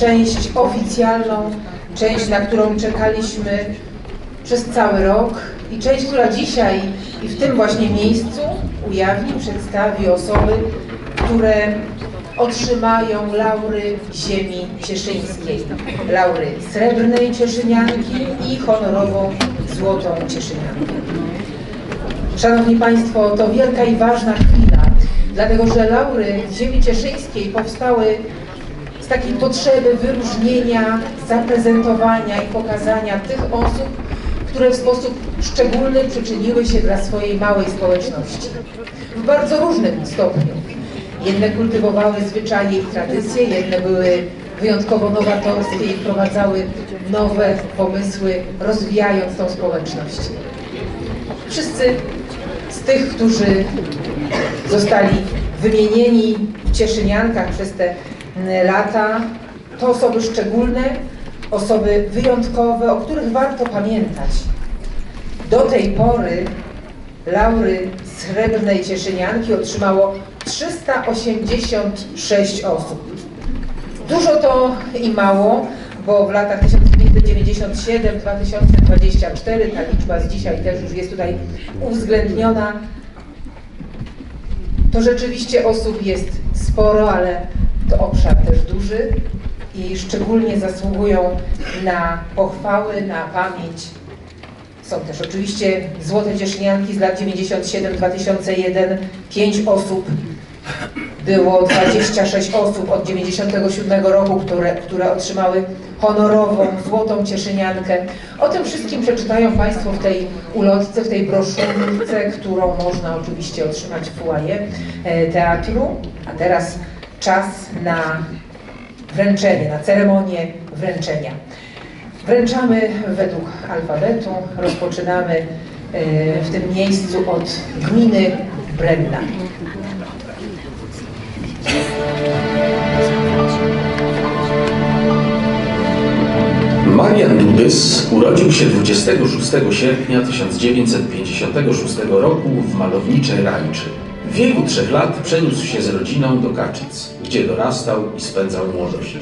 część oficjalną, część, na którą czekaliśmy przez cały rok i część, która dzisiaj i w tym właśnie miejscu ujawni, przedstawi osoby, które otrzymają laury ziemi cieszyńskiej, laury srebrnej cieszynianki i honorową złotą cieszyniankę. Szanowni Państwo, to wielka i ważna chwila, dlatego że laury ziemi cieszyńskiej powstały z takiej potrzeby wyróżnienia, zaprezentowania i pokazania tych osób, które w sposób szczególny przyczyniły się dla swojej małej społeczności. W bardzo różnym stopniu. Jedne kultywowały zwyczaje i tradycje, jedne były wyjątkowo nowatorskie i wprowadzały nowe pomysły, rozwijając tą społeczność. Wszyscy z tych, którzy zostali wymienieni w Cieszyniankach przez te lata, to osoby szczególne, osoby wyjątkowe, o których warto pamiętać. Do tej pory laury Srebrnej Cieszynianki otrzymało 386 osób. Dużo to i mało, bo w latach 1997-2024 ta liczba z dzisiaj też już jest tutaj uwzględniona. To rzeczywiście osób jest sporo, ale to obszar też duży i szczególnie zasługują na pochwały, na pamięć. Są też oczywiście złote ciesznianki z lat 97-2001, 5 osób, było 26 osób od 97 roku, które, które otrzymały honorową, złotą cieszyniankę. O tym wszystkim przeczytają Państwo w tej ulotce, w tej broszurce, którą można oczywiście otrzymać w foyer teatru. A teraz czas na wręczenie, na ceremonię wręczenia. Wręczamy według alfabetu, rozpoczynamy w tym miejscu od gminy Brenna. Marian Dudys urodził się 26 sierpnia 1956 roku w malowniczej Rajczy. W wieku trzech lat przeniósł się z rodziną do Kaczyc, gdzie dorastał i spędzał młodość.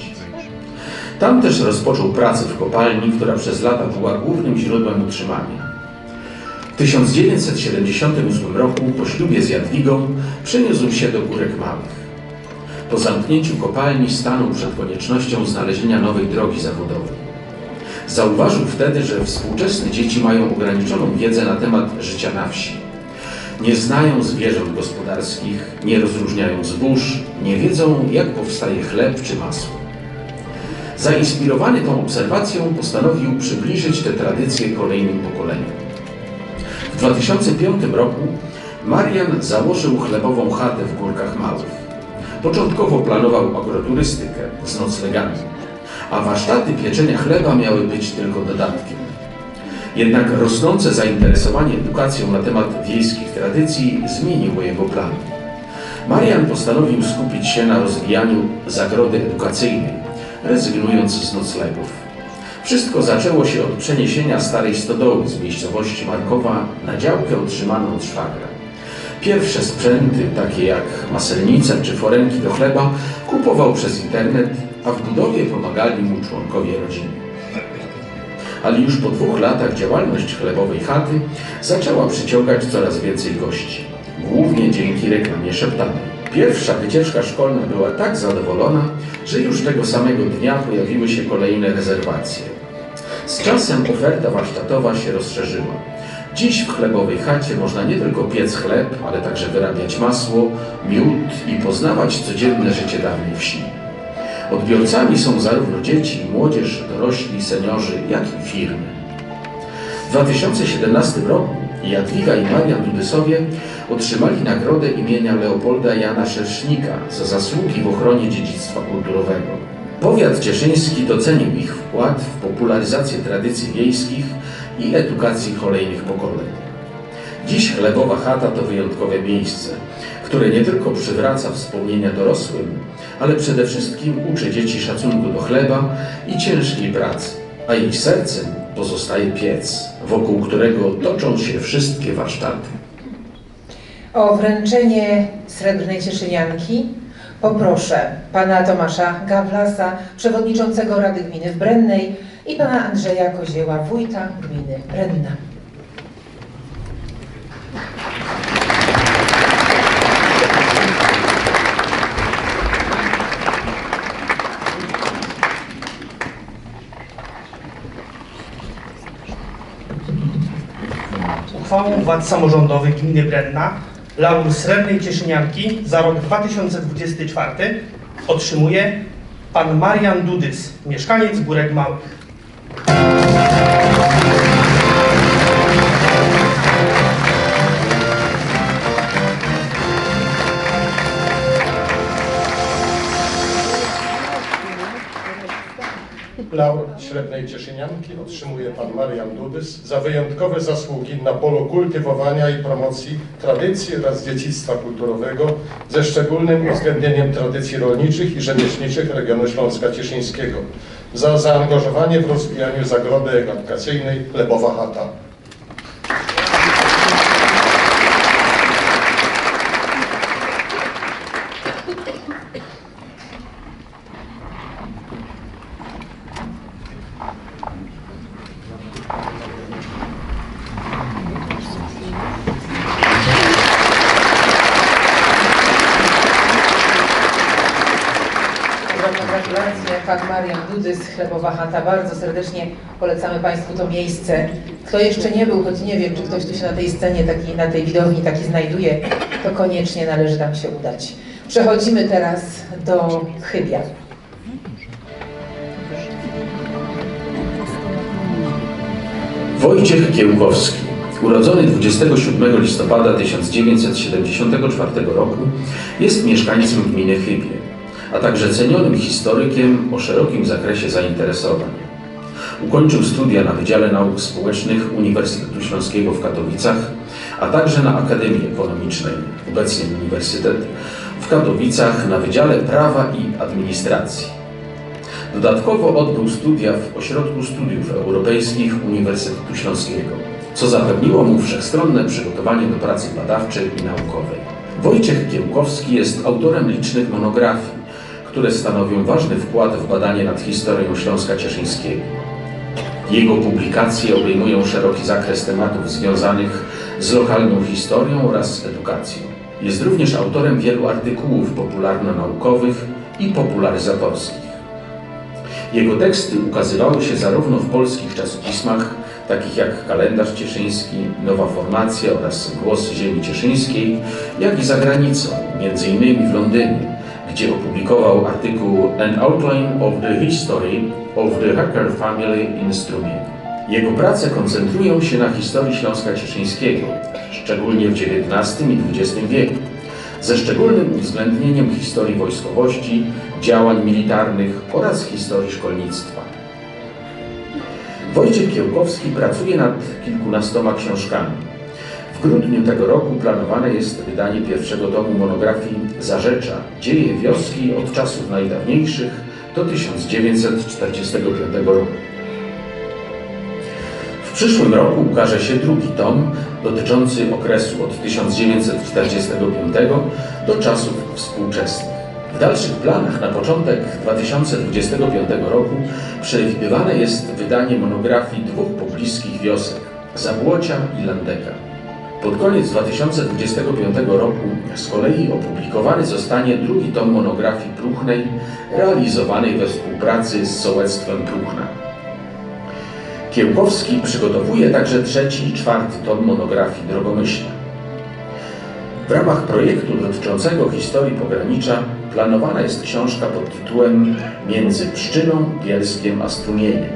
Tam też rozpoczął pracę w kopalni, która przez lata była głównym źródłem utrzymania. W 1978 roku po ślubie z Jadwigą przeniósł się do Górek Małych. Po zamknięciu kopalni stanął przed koniecznością znalezienia nowej drogi zawodowej. Zauważył wtedy, że współczesne dzieci mają ograniczoną wiedzę na temat życia na wsi. Nie znają zwierząt gospodarskich, nie rozróżniają zbóż, nie wiedzą, jak powstaje chleb czy masło. Zainspirowany tą obserwacją postanowił przybliżyć te tradycje kolejnym pokoleniom. W 2005 roku Marian założył chlebową chatę w Górkach Małych. Początkowo planował agroturystykę z noclegami, a warsztaty pieczenia chleba miały być tylko dodatkiem. Jednak rosnące zainteresowanie edukacją na temat wiejskich tradycji zmieniło jego plany. Marian postanowił skupić się na rozwijaniu zagrody edukacyjnej, rezygnując z noclegów. Wszystko zaczęło się od przeniesienia starej stodoły z miejscowości Markowa na działkę otrzymaną od szwagra. Pierwsze sprzęty, takie jak maselnice czy foremki do chleba, kupował przez internet, a w budowie pomagali mu członkowie rodziny. Ale już po dwóch latach działalność chlebowej chaty zaczęła przyciągać coraz więcej gości, głównie dzięki reklamie szeptanej. Pierwsza wycieczka szkolna była tak zadowolona, że już tego samego dnia pojawiły się kolejne rezerwacje. Z czasem oferta warsztatowa się rozszerzyła. Dziś w chlebowej chacie można nie tylko piec chleb, ale także wyrabiać masło, miód i poznawać codzienne życie dawnej wsi. Odbiorcami są zarówno dzieci, młodzież, dorośli, seniorzy, jak i firmy. W 2017 roku Jadwiga i Marian Dudysowie otrzymali nagrodę imienia Leopolda Jana Szersznika za zasługi w ochronie dziedzictwa kulturowego. Powiat cieszyński docenił ich wkład w popularyzację tradycji wiejskich i edukacji kolejnych pokoleń. Dziś chlebowa chata to wyjątkowe miejsce, które nie tylko przywraca wspomnienia dorosłym, ale przede wszystkim uczy dzieci szacunku do chleba i ciężkiej pracy, a ich sercem pozostaje piec, wokół którego toczą się wszystkie warsztaty. O wręczenie Srebrnej Cieszynianki poproszę pana Tomasza Gawlasa, przewodniczącego Rady Gminy w Brennej i pana Andrzeja Kozieła, wójta gminy Brenna. Uchwałą władz samorządowych gminy Brenna laur Srebrnej Cieszynianki za rok 2024 otrzymuje pan Marian Dudys, mieszkaniec Górek Małych. Laur Średniej Cieszynianki otrzymuje pan Marian Dudys za wyjątkowe zasługi na polu kultywowania i promocji tradycji oraz dziedzictwa kulturowego ze szczególnym uwzględnieniem tradycji rolniczych i rzemieślniczych regionu Śląska Cieszyńskiego, za zaangażowanie w rozwijaniu zagrody edukacyjnej Lebowa Chata. Ogromne gratulacje, pan Marian Dudys, Chlebowa Chata. Bardzo serdecznie polecamy Państwu to miejsce. Kto jeszcze nie był, choć nie wiem, czy ktoś tu się na tej scenie, taki, na tej widowni taki znajduje, to koniecznie należy tam się udać. Przechodzimy teraz do Chybia. Wojciech Kiełkowski, urodzony 27 listopada 1974 roku, jest mieszkańcem gminy Chybie, a także cenionym historykiem o szerokim zakresie zainteresowań. Ukończył studia na Wydziale Nauk Społecznych Uniwersytetu Śląskiego w Katowicach, a także na Akademii Ekonomicznej, obecnie Uniwersytet, w Katowicach na Wydziale Prawa i Administracji. Dodatkowo odbył studia w Ośrodku Studiów Europejskich Uniwersytetu Śląskiego, co zapewniło mu wszechstronne przygotowanie do pracy badawczej i naukowej. Wojciech Kiełkowski jest autorem licznych monografii, które stanowią ważny wkład w badanie nad historią Śląska Cieszyńskiego. Jego publikacje obejmują szeroki zakres tematów związanych z lokalną historią oraz edukacją. Jest również autorem wielu artykułów popularno-naukowych i popularyzatorskich. Jego teksty ukazywały się zarówno w polskich czasopismach, takich jak Kalendarz Cieszyński, Nowa Formacja oraz Głos Ziemi Cieszyńskiej, jak i za granicą, m.in. w Londynie, gdzie opublikował artykuł An Outline of the History of the Hacker Family in Strumień. Jego prace koncentrują się na historii Śląska Cieszyńskiego, szczególnie w XIX i XX wieku, ze szczególnym uwzględnieniem historii wojskowości, działań militarnych oraz historii szkolnictwa. Wojciech Kiełkowski pracuje nad kilkunastoma książkami. W grudniu tego roku planowane jest wydanie pierwszego tomu monografii Zarzecza Dzieje wioski od czasów najdawniejszych do 1945 roku. W przyszłym roku ukaże się drugi tom dotyczący okresu od 1945 do czasów współczesnych. W dalszych planach na początek 2025 roku przewidywane jest wydanie monografii dwóch pobliskich wiosek Zabłocia i Landeka. Pod koniec 2025 roku z kolei opublikowany zostanie drugi tom monografii Pruchnej realizowanej we współpracy z Sołectwem Pruchna. Kiełkowski przygotowuje także trzeci i czwarty tom monografii Drogomyślna. W ramach projektu dotyczącego historii pogranicza planowana jest książka pod tytułem Między Pszczyną, Bielskiem a Strumieniem.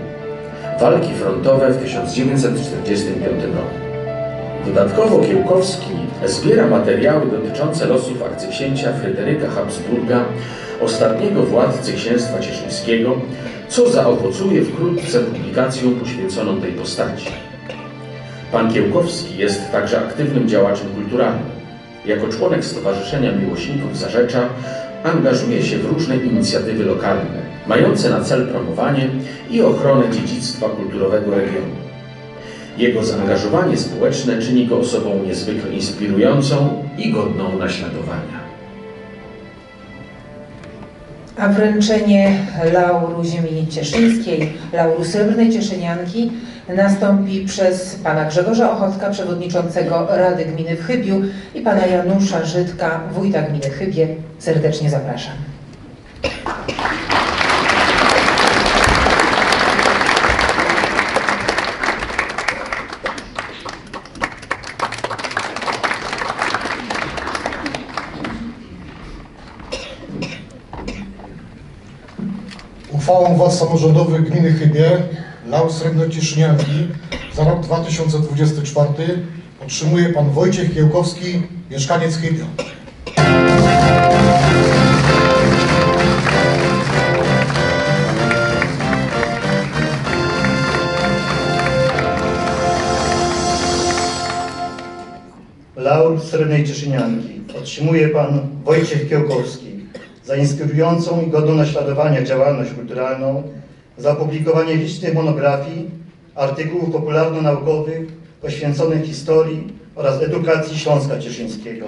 Walki frontowe w 1945 roku. Dodatkowo Kiełkowski zbiera materiały dotyczące losów arcyksięcia Fryderyka Habsburga, ostatniego władcy księstwa cieszyńskiego, co zaowocuje wkrótce publikacją poświęconą tej postaci. Pan Kiełkowski jest także aktywnym działaczem kulturalnym. Jako członek Stowarzyszenia Miłośników Zarzecza angażuje się w różne inicjatywy lokalne, mające na cel promowanie i ochronę dziedzictwa kulturowego regionu. Jego zaangażowanie społeczne czyni go osobą niezwykle inspirującą i godną naśladowania. A wręczenie lauru ziemi cieszyńskiej, lauru srebrnej cieszynianki nastąpi przez pana Grzegorza Ochotka, przewodniczącego Rady Gminy w Chybiu i pana Janusza Żydka, wójta gminy Chybie. Serdecznie zapraszam. Uchwałą władz samorządowych gminy Chybie Laur Srebrnej Cieszynianki za rok 2024 otrzymuje pan Wojciech Kiełkowski, mieszkaniec Chybia. Laur Srebrnej Cieszynianki otrzymuje pan Wojciech Kiełkowski za inspirującą i godną naśladowania działalność kulturalną, za opublikowanie licznych monografii, artykułów popularno-naukowych poświęconych historii oraz edukacji Śląska Cieszyńskiego,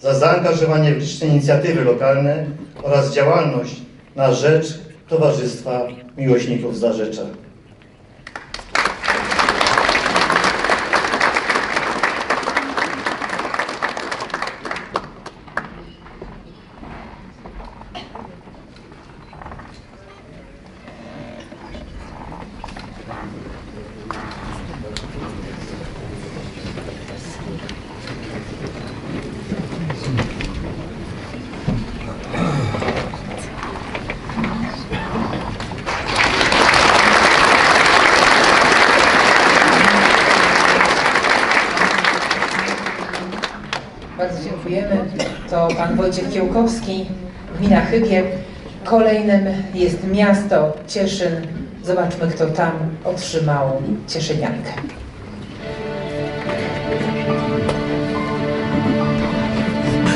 za zaangażowanie w liczne inicjatywy lokalne oraz działalność na rzecz Towarzystwa Miłośników Zarzecza. Bardzo dziękujemy. To pan Wojciech Kiełkowski, gmina Chybie. Kolejnym jest miasto Cieszyn. Zobaczmy, kto tam otrzymał Cieszyniankę.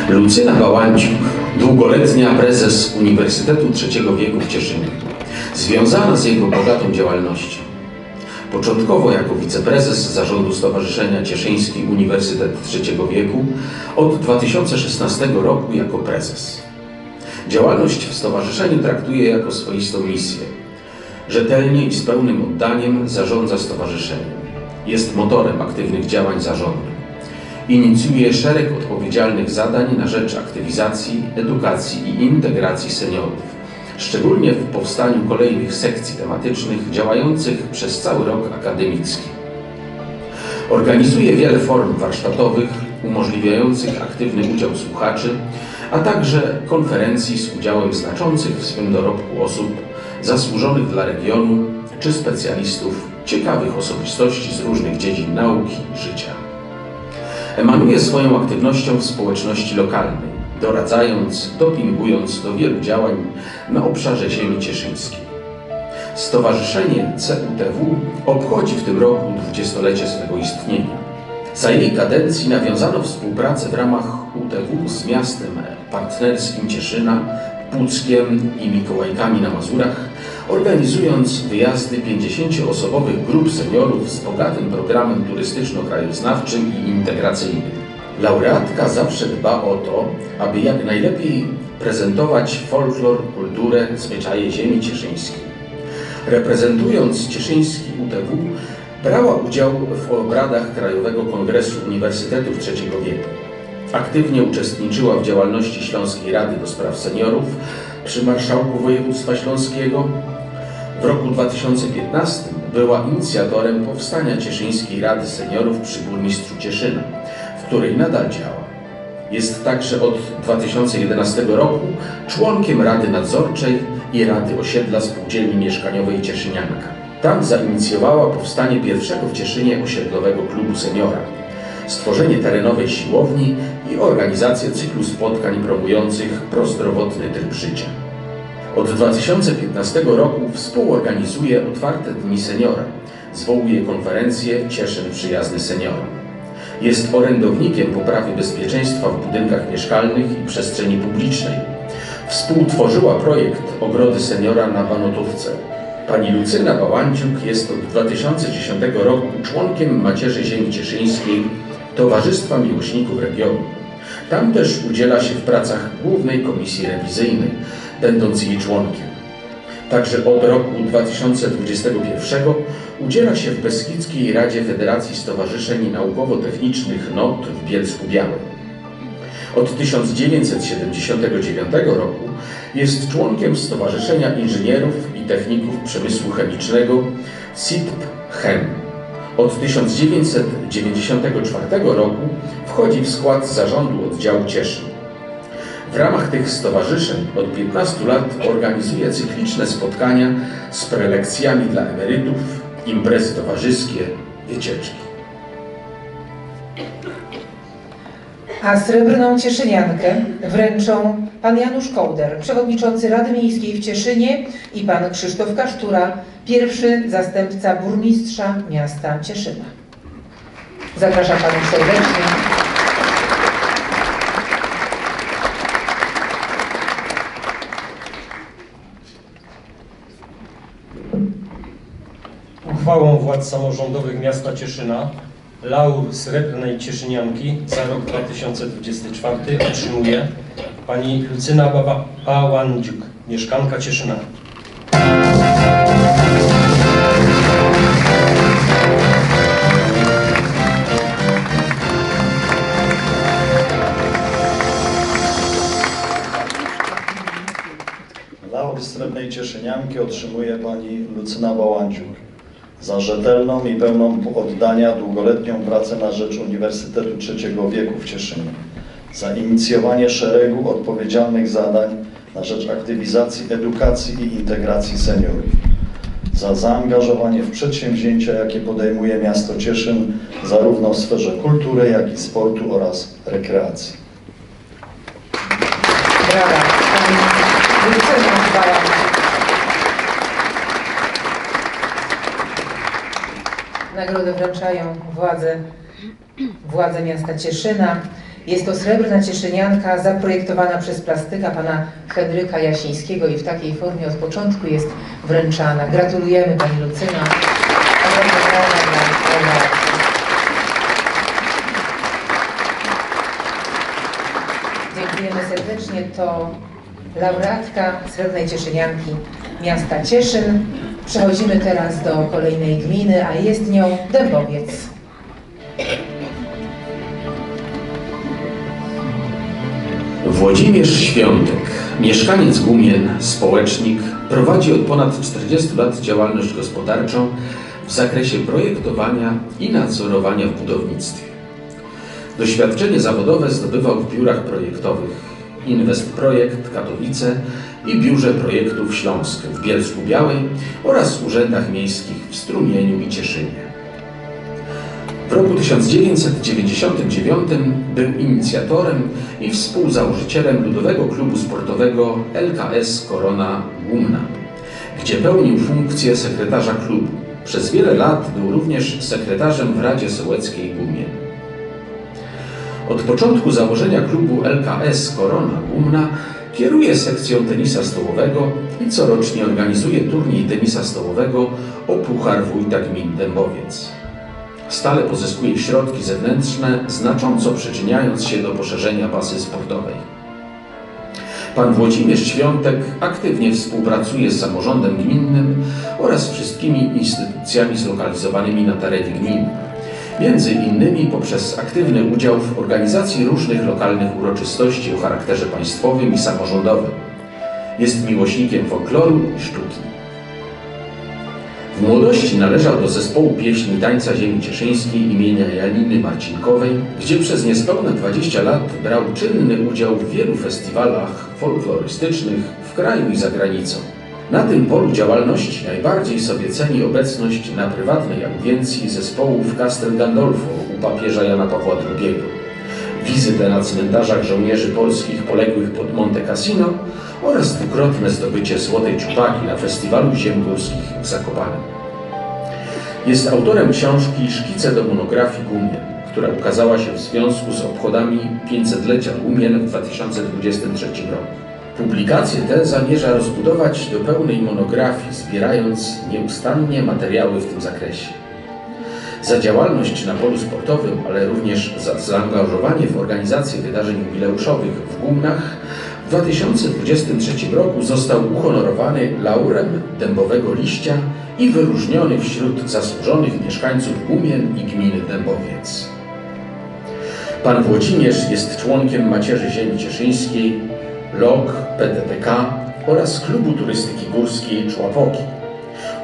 Lucyna Bałanciuk, długoletnia prezes Uniwersytetu Trzeciego Wieku w Cieszynie, związana z jego bogatą działalnością. Początkowo jako wiceprezes zarządu Stowarzyszenia Cieszyński Uniwersytet Trzeciego Wieku, od 2016 roku jako prezes. Działalność w stowarzyszeniu traktuje jako swoistą misję. Rzetelnie i z pełnym oddaniem zarządza stowarzyszeniem. Jest motorem aktywnych działań zarządu. Inicjuje szereg odpowiedzialnych zadań na rzecz aktywizacji, edukacji i integracji seniorów, szczególnie w powstaniu kolejnych sekcji tematycznych działających przez cały rok akademicki. Organizuje wiele form warsztatowych umożliwiających aktywny udział słuchaczy, a także konferencji z udziałem znaczących w swym dorobku osób zasłużonych dla regionu czy specjalistów, ciekawych osobistości z różnych dziedzin nauki i życia. Emanuje swoją aktywnością w społeczności lokalnej, doradzając, dopingując do wielu działań na obszarze ziemi cieszyńskiej. Stowarzyszenie CUTW obchodzi w tym roku dwudziestolecie swego istnienia. Za jej kadencji nawiązano współpracę w ramach UTW z miastem partnerskim Cieszyna, Puckiem i Mikołajkami na Mazurach, organizując wyjazdy 50-osobowych grup seniorów z bogatym programem turystyczno-krajoznawczym i integracyjnym. Laureatka zawsze dba o to, aby jak najlepiej prezentować folklor, kulturę, zwyczaje ziemi cieszyńskiej. Reprezentując cieszyński UTW, brała udział w obradach Krajowego Kongresu Uniwersytetów Trzeciego Wieku. Aktywnie uczestniczyła w działalności Śląskiej Rady do Spraw Seniorów przy Marszałku Województwa Śląskiego. W roku 2015 była inicjatorem powstania Cieszyńskiej Rady Seniorów przy burmistrzu Cieszyna, której nadal działa. Jest także od 2011 roku członkiem Rady Nadzorczej i Rady Osiedla Spółdzielni Mieszkaniowej Cieszynianka. Tam zainicjowała powstanie pierwszego w Cieszynie osiedlowego klubu seniora, stworzenie terenowej siłowni i organizację cyklu spotkań promujących prozdrowotny tryb życia. Od 2015 roku współorganizuje otwarte dni seniora, zwołuje konferencje Cieszyn Przyjazny Seniorom. Jest orędownikiem poprawy bezpieczeństwa w budynkach mieszkalnych i przestrzeni publicznej. Współtworzyła projekt Ogrody Seniora na Banotówce. Pani Lucyna Bałanciuk jest od 2010 roku członkiem Macierzy Ziemi Cieszyńskiej Towarzystwa Miłośników Regionu. Tam też udziela się w pracach Głównej Komisji Rewizyjnej, będąc jej członkiem. Także od roku 2021 udziela się w Beskidzkiej Radzie Federacji Stowarzyszeń Naukowo-Technicznych NOT w Bielsku Białym. Od 1979 roku jest członkiem Stowarzyszenia Inżynierów i Techników Przemysłu Chemicznego SITP Chem. Od 1994 roku wchodzi w skład zarządu oddziału Cieszyn. W ramach tych stowarzyszeń od 15 lat organizuje cykliczne spotkania z prelekcjami dla emerytów, imprezy towarzyskie, wycieczki. A srebrną cieszyniankę wręczą pan Janusz Kołder, przewodniczący Rady Miejskiej w Cieszynie i pan Krzysztof Kasztura, pierwszy zastępca burmistrza miasta Cieszyna. Zapraszam panów serdecznie. Uchwałą władz samorządowych miasta Cieszyna laur Srebrnej Cieszynianki za rok 2024 otrzymuje pani Lucyna Baba- mieszkanka Cieszyna. Laur Srebrnej Cieszynianki otrzymuje pani Lucyna Bałandziuk za rzetelną i pełną oddania długoletnią pracę na rzecz Uniwersytetu Trzeciego Wieku w Cieszynie, za inicjowanie szeregu odpowiedzialnych zadań na rzecz aktywizacji edukacji i integracji seniorów, za zaangażowanie w przedsięwzięcia, jakie podejmuje miasto Cieszyn zarówno w sferze kultury, jak i sportu oraz rekreacji. Brawa. Pani Lucyna Bałandziuk. Wręczają władze, władze miasta Cieszyna. Jest to srebrna cieszynianka zaprojektowana przez plastyka pana Henryka Jasińskiego i w takiej formie od początku jest wręczana. Gratulujemy pani Lucyna. Dziękujemy serdecznie. To laureatka Srebrnej Cieszynianki miasta Cieszyn. Przechodzimy teraz do kolejnej gminy, a jest nią Dębowiec. Włodzimierz Świątek, mieszkaniec Gumien, społecznik, prowadzi od ponad 40 lat działalność gospodarczą w zakresie projektowania i nadzorowania w budownictwie. Doświadczenie zawodowe zdobywał w biurach projektowych Invest Projekt Katowice i Biurze Projektów Śląsk w Bielsku Białej oraz urzędach miejskich w Strumieniu i Cieszynie. W roku 1999 był inicjatorem i współzałożycielem Ludowego Klubu Sportowego LKS Korona Gumna, gdzie pełnił funkcję sekretarza klubu. Przez wiele lat był również sekretarzem w Radzie Sołeckiej Gumien. Od początku założenia klubu LKS Korona Gumna kieruje sekcją tenisa stołowego i corocznie organizuje turniej tenisa stołowego o Puchar Wójta Gmin Dębowiec. Stale pozyskuje środki zewnętrzne, znacząco przyczyniając się do poszerzenia basy sportowej. Pan Włodzimierz Świątek aktywnie współpracuje z samorządem gminnym oraz wszystkimi instytucjami zlokalizowanymi na terenie gminy. Między innymi poprzez aktywny udział w organizacji różnych lokalnych uroczystości o charakterze państwowym i samorządowym. Jest miłośnikiem folkloru i sztuki. W młodości należał do zespołu pieśni Tańca Ziemi Cieszyńskiej imienia Janiny Marcinkowej, gdzie przez niespełna 20 lat brał czynny udział w wielu festiwalach folklorystycznych w kraju i za granicą. Na tym polu działalności najbardziej sobie ceni obecność na prywatnej audiencji zespołów Castel Gandolfo u papieża Jana Pawła II, wizytę na cmentarzach żołnierzy polskich poległych pod Monte Cassino oraz dwukrotne zdobycie Złotej Czupaki na Festiwalu Ziem Górskich w Zakopanem. Jest autorem książki Szkice do monografii Gumien, która ukazała się w związku z obchodami 500-lecia Gumien w 2023 roku. Publikację tę zamierza rozbudować do pełnej monografii, zbierając nieustannie materiały w tym zakresie. Za działalność na polu sportowym, ale również za zaangażowanie w organizację wydarzeń jubileuszowych w Gumnach W 2023 roku został uhonorowany laurem Dębowego Liścia i wyróżniony wśród zasłużonych mieszkańców Gumien i gminy Dębowiec. Pan Włodzimierz jest członkiem Macierzy Ziemi Cieszyńskiej, LOK, PTTK oraz Klubu Turystyki Górskiej Człapoki.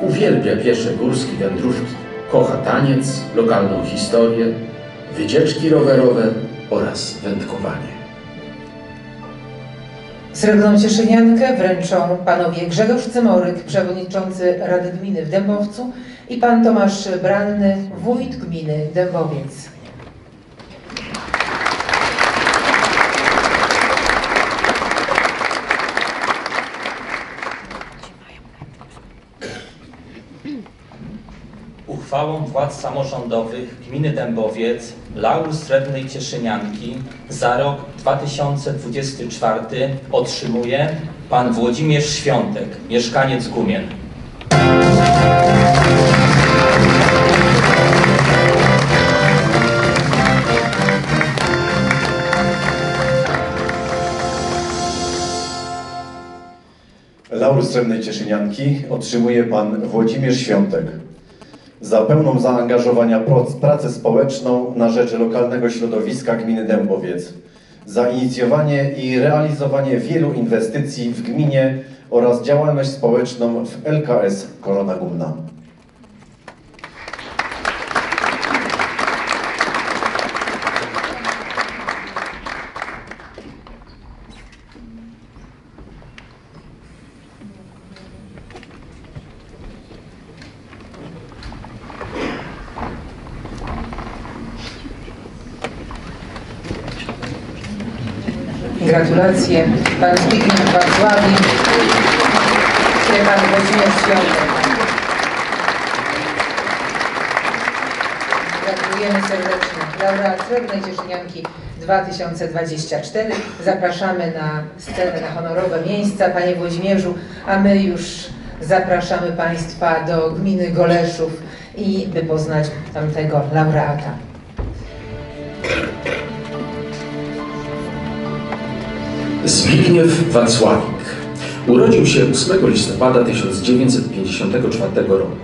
Uwielbia piesze górskie wędrówki, kocha taniec, lokalną historię, wycieczki rowerowe oraz wędkowanie. Srebrną cieszyniankę wręczą panowie Grzegorz Cymoryk, przewodniczący Rady Gminy w Dębowcu i pan Tomasz Branny, wójt gminy Dębowiec. Uchwałą władz samorządowych gminy Dębowiec laur Srebrnej Cieszynianki za rok 2024 otrzymuje pan Włodzimierz Świątek, mieszkaniec Gumien. Laur Srebrnej Cieszynianki otrzymuje pan Włodzimierz Świątek. Za pełną zaangażowania pracę społeczną na rzecz lokalnego środowiska gminy Dębowiec. Za inicjowanie i realizowanie wielu inwestycji w gminie oraz działalność społeczną w LKS Korona Gumna. Gratulacje. Pan Zbigniew Wacławik, czy pan Włodzimierz. Gratulujemy serdecznie. Laureat Srebrnej Cieszynianki 2024. Zapraszamy na scenę, na honorowe miejsca, panie Włodzimierzu, a my już zapraszamy państwa do gminy Goleszów i by poznać tamtego laureata. Zbigniew Wacławik urodził się 8 listopada 1954 roku.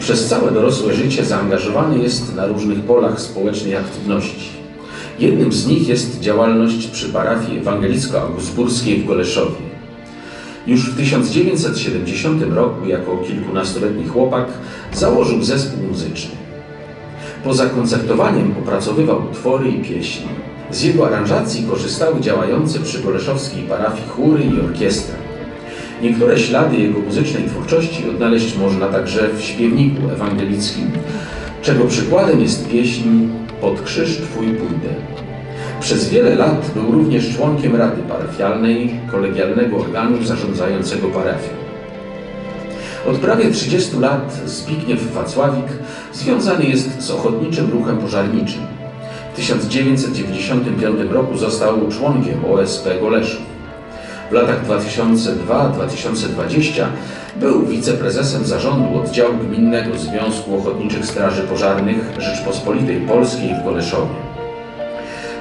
Przez całe dorosłe życie zaangażowany jest na różnych polach społecznej aktywności. Jednym z nich jest działalność przy parafii ewangelicko-augustburskiej w Goleszowie. Już w 1970 roku jako kilkunastoletni chłopak założył zespół muzyczny. Poza koncertowaniem opracowywał utwory i pieśni. Z jego aranżacji korzystały działające przy Goleszowskiej parafii chóry i orkiestra. Niektóre ślady jego muzycznej twórczości odnaleźć można także w śpiewniku ewangelickim, czego przykładem jest pieśń Pod krzyż Twój pójdę. Przez wiele lat był również członkiem Rady Parafialnej, kolegialnego organu zarządzającego parafią. Od prawie 30 lat Zbigniew Wacławik związany jest z ochotniczym ruchem pożarniczym. W 1995 roku został członkiem OSP Goleszów. W latach 2002-2020 był wiceprezesem zarządu oddziału Gminnego Związku Ochotniczych Straży Pożarnych Rzeczpospolitej Polskiej w Goleszowie.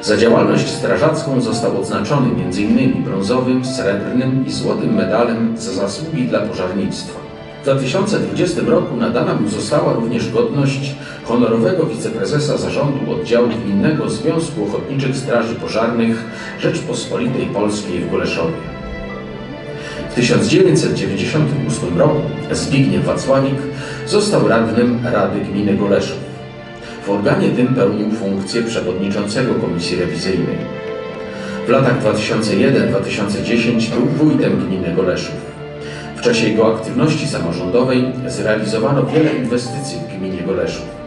Za działalność strażacką został odznaczony m.in. brązowym, srebrnym i złotym medalem za zasługi dla pożarnictwa. W 2020 roku nadana mu została również godność honorowego wiceprezesa zarządu oddziału Gminnego Związku Ochotniczych Straży Pożarnych Rzeczpospolitej Polskiej w Goleszowie. W 1998 roku Zbigniew Wacławik został radnym Rady Gminy Goleszów. W organie tym pełnił funkcję przewodniczącego Komisji Rewizyjnej. W latach 2001-2010 był wójtem gminy Goleszów. W czasie jego aktywności samorządowej zrealizowano wiele inwestycji w gminie Goleszów.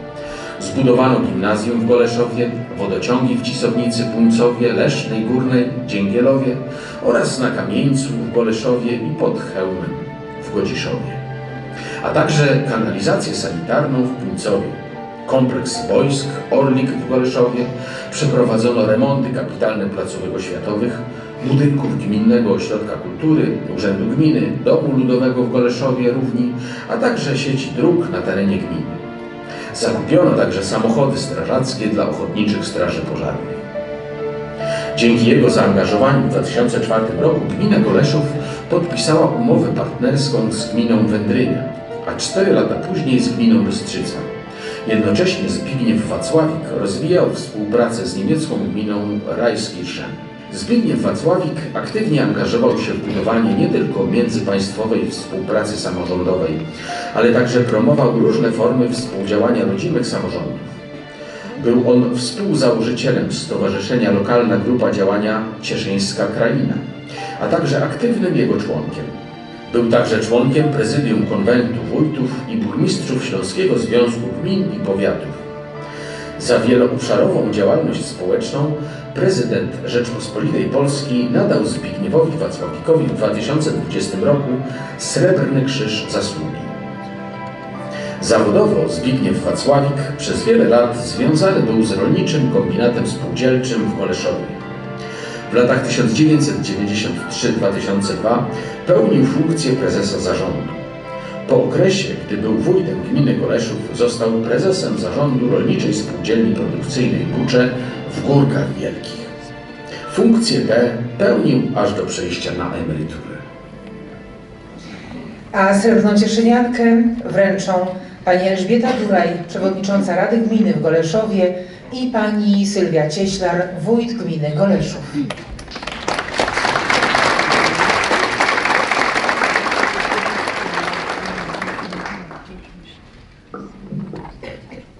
Zbudowano gimnazjum w Goleszowie, wodociągi w Cisownicy, Puńcowie, Lesznej Górnej, Dzięgielowie oraz na Kamieńcu w Goleszowie i pod Chełmem w Godziszowie. A także kanalizację sanitarną w Puńcowie, kompleks wojsk, Orlik w Goleszowie, przeprowadzono remonty kapitalne placówek oświatowych, budynków Gminnego Ośrodka Kultury, Urzędu Gminy, Domu Ludowego w Goleszowie Równi, a także sieci dróg na terenie gminy. Zakupiono także samochody strażackie dla ochotniczych straży pożarnych. Dzięki jego zaangażowaniu w 2004 roku gmina Goleszów podpisała umowę partnerską z gminą Wędrynia, a cztery lata później z gminą Bystrzyca. Jednocześnie Zbigniew Wacławik rozwijał współpracę z niemiecką gminą Reiskirchen. Zbigniew Wacławik aktywnie angażował się w budowanie nie tylko międzypaństwowej współpracy samorządowej, ale także promował różne formy współdziałania rodzimych samorządów. Był on współzałożycielem Stowarzyszenia Lokalna Grupa Działania Cieszyńska Kraina, a także aktywnym jego członkiem. Był także członkiem prezydium konwentu wójtów i burmistrzów Śląskiego Związku Gmin i Powiatów. Za wieloobszarową działalność społeczną prezydent Rzeczpospolitej Polskiej nadał Zbigniewowi Wacławikowi w 2020 roku Srebrny Krzyż Zasługi. Zawodowo Zbigniew Wacławik przez wiele lat związany był z rolniczym kombinatem spółdzielczym w Goleszowie. W latach 1993-2002 pełnił funkcję prezesa zarządu. Po okresie, gdy był wójtem gminy Goleszów, został prezesem zarządu Rolniczej Spółdzielni Produkcyjnej Bucze w Górkach Wielkich. Funkcję tę pełnił aż do przejścia na emeryturę. A srebrną cieszyniankę wręczą pani Elżbieta Duraj, przewodnicząca Rady Gminy w Goleszowie i pani Sylwia Cieślar, wójt gminy Goleszów.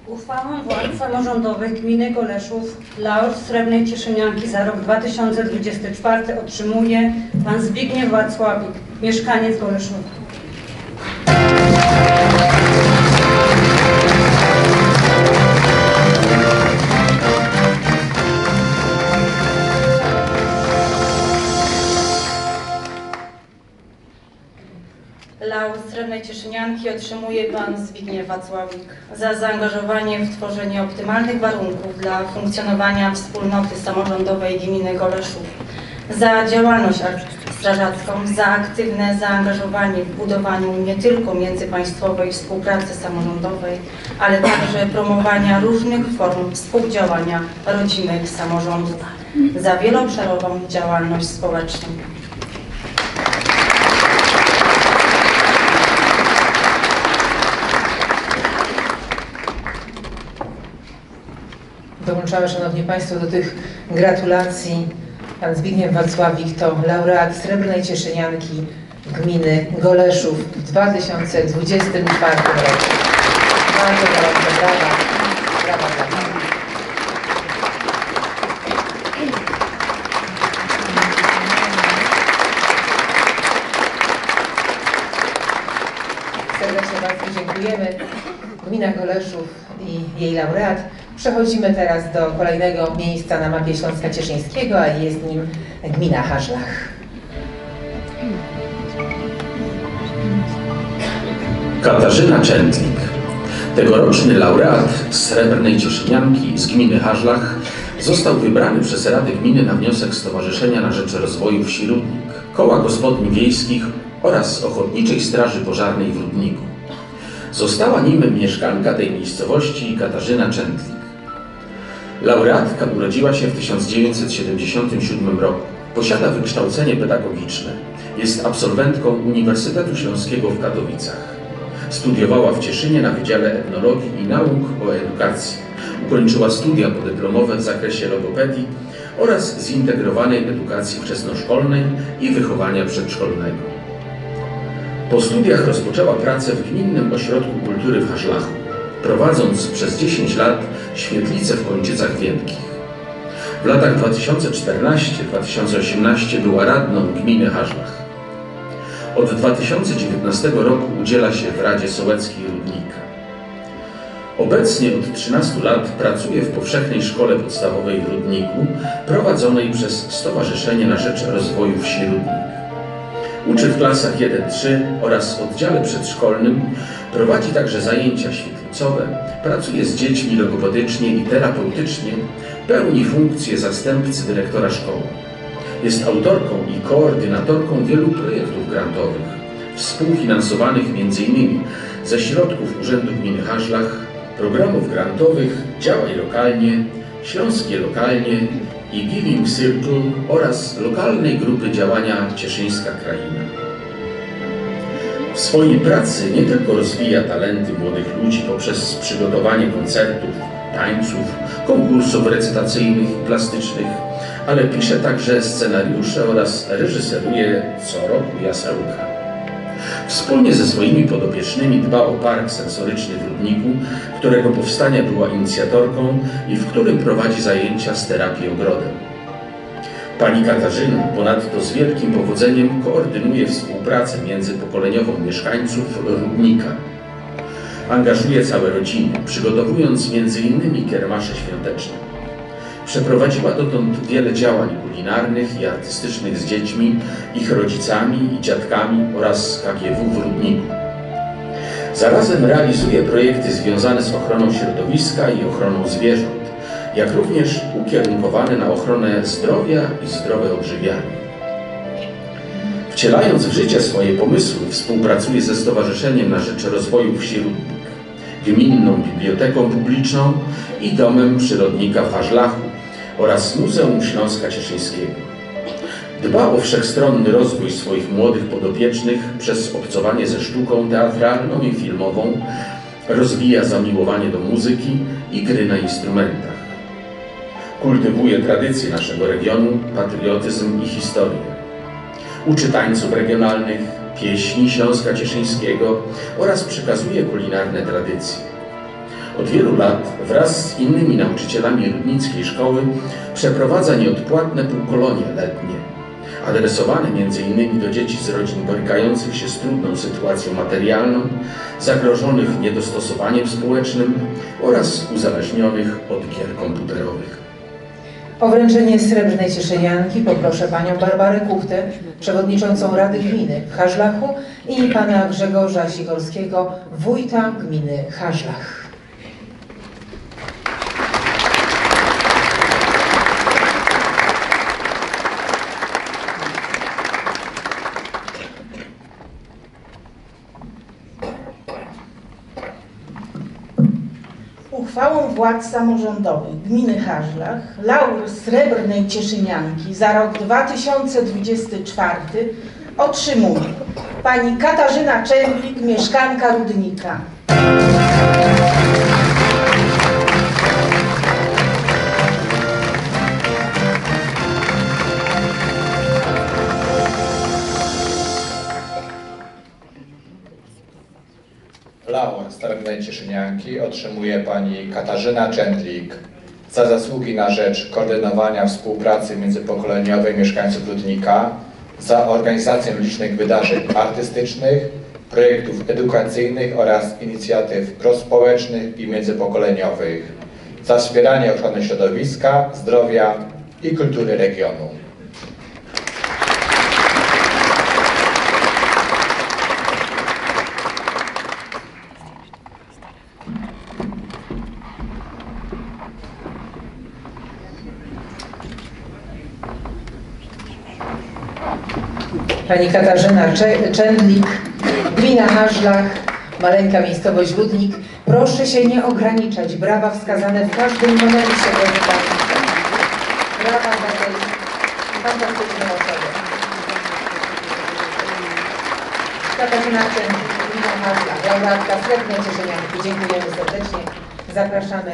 Uchwałą władz samorządowych gminy Goleszów laur Srebrnej Cieszynianki za rok 2024 otrzymuje pan Zbigniew Wacławik, mieszkaniec Goleszowa. Srebrnej Cieszynianki otrzymuje pan Zbigniew Wacławik za zaangażowanie w tworzenie optymalnych warunków dla funkcjonowania wspólnoty samorządowej gminy Goleszów, za działalność strażacką, za aktywne zaangażowanie w budowaniu nie tylko międzypaństwowej współpracy samorządowej, ale także promowania różnych form współdziałania rodzimych samorządów, za wieloobszarową działalność społeczną. Dołączamy, Szanowni Państwo, do tych gratulacji. Pan Zbigniew Wacławik to laureat Srebrnej Cieszynianki gminy Goleszów w 2024 roku. Bardzo gorące brawa. Brawa Pana. Serdecznie bardzo dziękujemy. Gmina Goleszów i jej laureat. Przechodzimy teraz do kolejnego miejsca na mapie Śląska Cieszyńskiego, a jest nim gmina Haszlach. Katarzyna Czętlik. Tegoroczny laureat Srebrnej Cieszynianki z gminy Haszlach został wybrany przez Radę Gminy na wniosek Stowarzyszenia na Rzecz Rozwoju Wsi Rudnik, Koła Gospodyń Wiejskich oraz Ochotniczej Straży Pożarnej w Rudniku. Została nim mieszkanka tej miejscowości Katarzyna Czętlik. Laureatka urodziła się w 1977 roku. Posiada wykształcenie pedagogiczne. Jest absolwentką Uniwersytetu Śląskiego w Katowicach. Studiowała w Cieszynie na Wydziale Etnologii i Nauk o Edukacji. Ukończyła studia podyplomowe w zakresie logopedii oraz zintegrowanej edukacji wczesnoszkolnej i wychowania przedszkolnego. Po studiach rozpoczęła pracę w Gminnym Ośrodku Kultury w Haszlachu, prowadząc przez 10 lat świetlicę w Kończycach Wielkich. W latach 2014-2018 była radną gminy Haszlach. Od 2019 roku udziela się w Radzie Sołeckiej Rudnika. Obecnie od 13 lat pracuje w Powszechnej Szkole Podstawowej w Rudniku, prowadzonej przez Stowarzyszenie na Rzecz Rozwoju Wsi Rudnik. Uczy w klasach 1-3 oraz oddziale przedszkolnym, prowadzi także zajęcia świetlicowe, pracuje z dziećmi logopedycznie i terapeutycznie, pełni funkcję zastępcy dyrektora szkoły. Jest autorką i koordynatorką wielu projektów grantowych, współfinansowanych m.in. ze środków Urzędu Gminy Haszlach, programów grantowych Działaj Lokalnie, Śląskie Lokalnie i Giving Circle oraz lokalnej grupy działania Cieszyńska Kraina. W swojej pracy nie tylko rozwija talenty młodych ludzi poprzez przygotowanie koncertów, tańców, konkursów recytacyjnych i plastycznych, ale pisze także scenariusze oraz reżyseruje co roku jasełka. Wspólnie ze swoimi podopiecznymi dba o park sensoryczny w Rudniku, którego powstania była inicjatorką i w którym prowadzi zajęcia z terapii ogrodem. Pani Katarzyna ponadto z wielkim powodzeniem koordynuje współpracę międzypokoleniową mieszkańców Rudnika. Angażuje całe rodziny, przygotowując m.in. kiermasze świąteczne. Przeprowadziła dotąd wiele działań kulinarnych i artystycznych z dziećmi, ich rodzicami i dziadkami oraz KGW w Rudniku. Zarazem realizuje projekty związane z ochroną środowiska i ochroną zwierząt, jak również ukierunkowane na ochronę zdrowia i zdrowe odżywianie. Wcielając w życie swoje pomysły, współpracuje ze Stowarzyszeniem na Rzecz Rozwoju Wsi Rudnik, Gminną Biblioteką Publiczną i Domem Przyrodnika w Haszlachu oraz Muzeum Śląska Cieszyńskiego. Dba o wszechstronny rozwój swoich młodych podopiecznych przez obcowanie ze sztuką teatralną i filmową, rozwija zamiłowanie do muzyki i gry na instrumentach. Kultywuje tradycje naszego regionu, patriotyzm i historię. Uczy tańców regionalnych, pieśni Śląska Cieszyńskiego oraz przekazuje kulinarne tradycje. Od wielu lat wraz z innymi nauczycielami Rudnickiej Szkoły przeprowadza nieodpłatne półkolonie letnie, adresowane m.in. do dzieci z rodzin borykających się z trudną sytuacją materialną, zagrożonych niedostosowaniem społecznym oraz uzależnionych od gier komputerowych. O wręczenie srebrnej cieszynianki poproszę panią Barbarę Kuchtę, przewodniczącą Rady Gminy w Haszlachu i pana Grzegorza Sikorskiego, wójta gminy Haszlach. Uchwałą władz samorządowych gminy Haszlach laur Srebrnej Cieszynianki za rok 2024 otrzymuje pani Katarzyna Czerwik, mieszkanka Rudnika. Srebrnej Cieszynianki otrzymuje pani Katarzyna Czendlik za zasługi na rzecz koordynowania współpracy międzypokoleniowej mieszkańców Rudnika, za organizację licznych wydarzeń artystycznych, projektów edukacyjnych oraz inicjatyw prospołecznych i międzypokoleniowych, za wspieranie ochrony środowiska, zdrowia i kultury regionu. Pani Katarzyna Cze- Czendlik, gmina Haszlach, maleńka miejscowość Ludnik. Proszę się nie ograniczać. Brawa wskazane w każdym momencie, proszę Państwa. Brawa dla tej fantastycznej osoby. Katarzyna Czendlik, gmina Haszlach, laureatka Srebrnej Cieszynianki. Dziękujemy serdecznie. Zapraszamy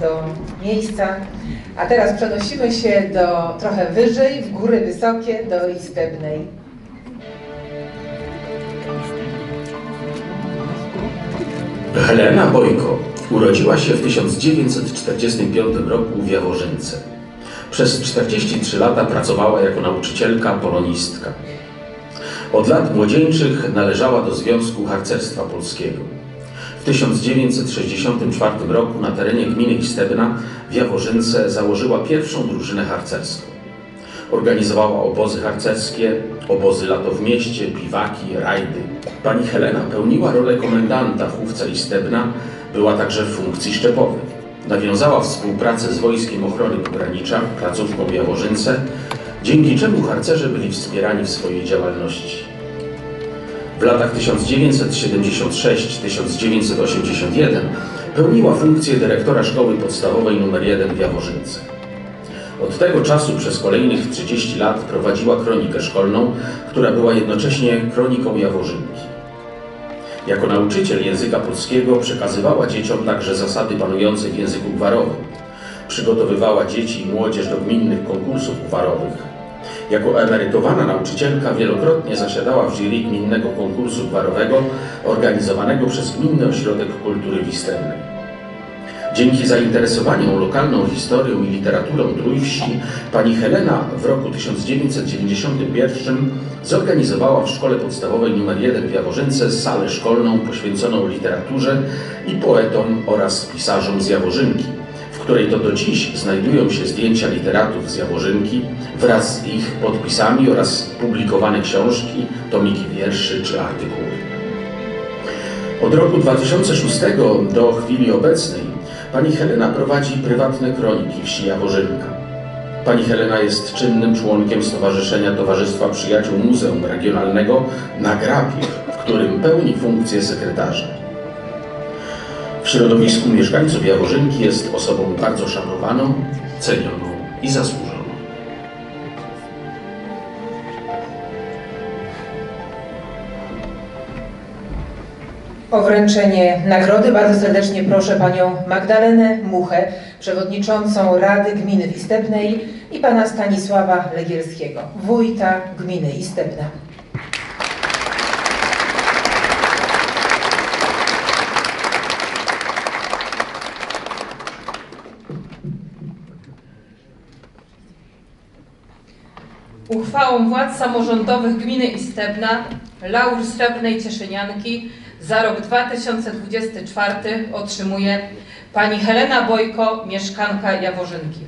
do miejsca. A teraz przenosimy się do trochę wyżej, w góry wysokie, do Istebnej. Helena Bojko urodziła się w 1945 roku w Jaworzynce. Przez 43 lata pracowała jako nauczycielka polonistka. Od lat młodzieńczych należała do Związku Harcerstwa Polskiego. W 1964 roku na terenie gminy Istebna w Jaworzynce założyła pierwszą drużynę harcerską. Organizowała obozy harcerskie, obozy lato w mieście, biwaki, rajdy. Pani Helena pełniła rolę komendanta w Chówce Istebna, była także w funkcji szczepowej. Nawiązała współpracę z Wojskiem Ochrony Pogranicza, placówką w Jaworzynce, dzięki czemu harcerze byli wspierani w swojej działalności. W latach 1976-1981 pełniła funkcję dyrektora szkoły podstawowej nr 1 w Jaworzynce. Od tego czasu przez kolejnych 30 lat prowadziła kronikę szkolną, która była jednocześnie kroniką Jaworzynki. Jako nauczyciel języka polskiego przekazywała dzieciom także zasady panujące w języku gwarowym. Przygotowywała dzieci i młodzież do gminnych konkursów gwarowych. Jako emerytowana nauczycielka wielokrotnie zasiadała w jury gminnego konkursu gwarowego organizowanego przez Gminny Ośrodek Kultury Wistewnej. Dzięki zainteresowaniu lokalną historią i literaturą Trójwsi, pani Helena w roku 1991 zorganizowała w Szkole Podstawowej nr 1 w Jaworzynce salę szkolną poświęconą literaturze i poetom oraz pisarzom z Jaworzynki, której to do dziś znajdują się zdjęcia literatów z Jaworzynki wraz z ich podpisami oraz publikowane książki, tomiki wierszy czy artykuły. Od roku 2006 do chwili obecnej Pani Helena prowadzi prywatne kroniki wsi Jaworzynka. Pani Helena jest czynnym członkiem Stowarzyszenia Towarzystwa Przyjaciół Muzeum Regionalnego na Grabie, w którym pełni funkcję sekretarza. W środowisku mieszkańców Jaworzynki jest osobą bardzo szanowaną, cenioną i zasłużoną. O wręczenie nagrody bardzo serdecznie proszę panią Magdalenę Muchę, przewodniczącą Rady Gminy Istebnej i pana Stanisława Legierskiego, wójta gminy Istebna. Uchwałą władz samorządowych gminy Istebna laur Srebrnej Cieszynianki za rok 2024 otrzymuje pani Helena Bojko, mieszkanka Jaworzynki.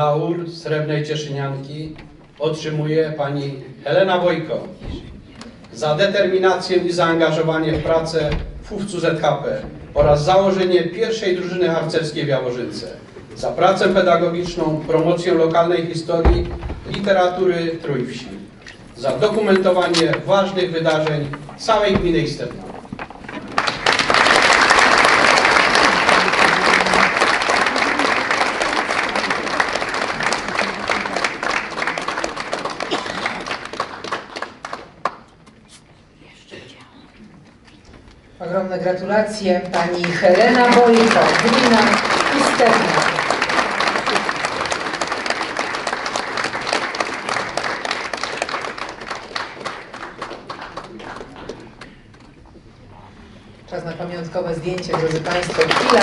Laur Srebrnej Cieszynianki otrzymuje pani Helena Wojko za determinację i zaangażowanie w pracę ówcu ZHP oraz założenie pierwszej drużyny harcerskiej w Jaworzynce, za pracę pedagogiczną, promocję lokalnej historii, literatury Trójwsi, za dokumentowanie ważnych wydarzeń całej gminy Istebna. Ogromne gratulacje pani Helena Bojko, gmina Istebna. Czas na pamiątkowe zdjęcie, drodzy Państwo. Chwila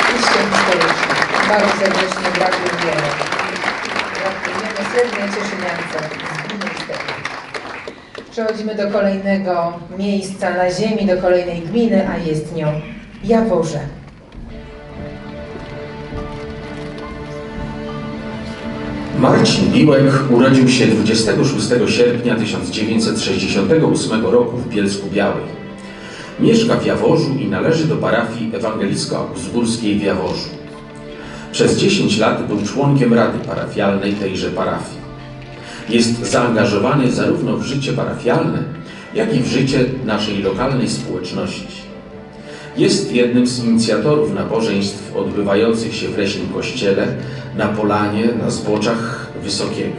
oczywiście historyczna. Bardzo serdecznie gratulujemy. Gratulujemy Srebrnej Cieszyniance. Przechodzimy do kolejnego miejsca na ziemi, do kolejnej gminy, a jest nią Jaworze. Marcin Biłek urodził się 26 sierpnia 1968 roku w Bielsku Białej. Mieszka w Jaworzu i należy do parafii ewangelicko-augsburskiej w Jaworzu. Przez 10 lat był członkiem rady parafialnej tejże parafii. Jest zaangażowany zarówno w życie parafialne, jak i w życie naszej lokalnej społeczności. Jest jednym z inicjatorów nabożeństw odbywających się w Leśnym Kościele, na Polanie, na zboczach Wysokiego.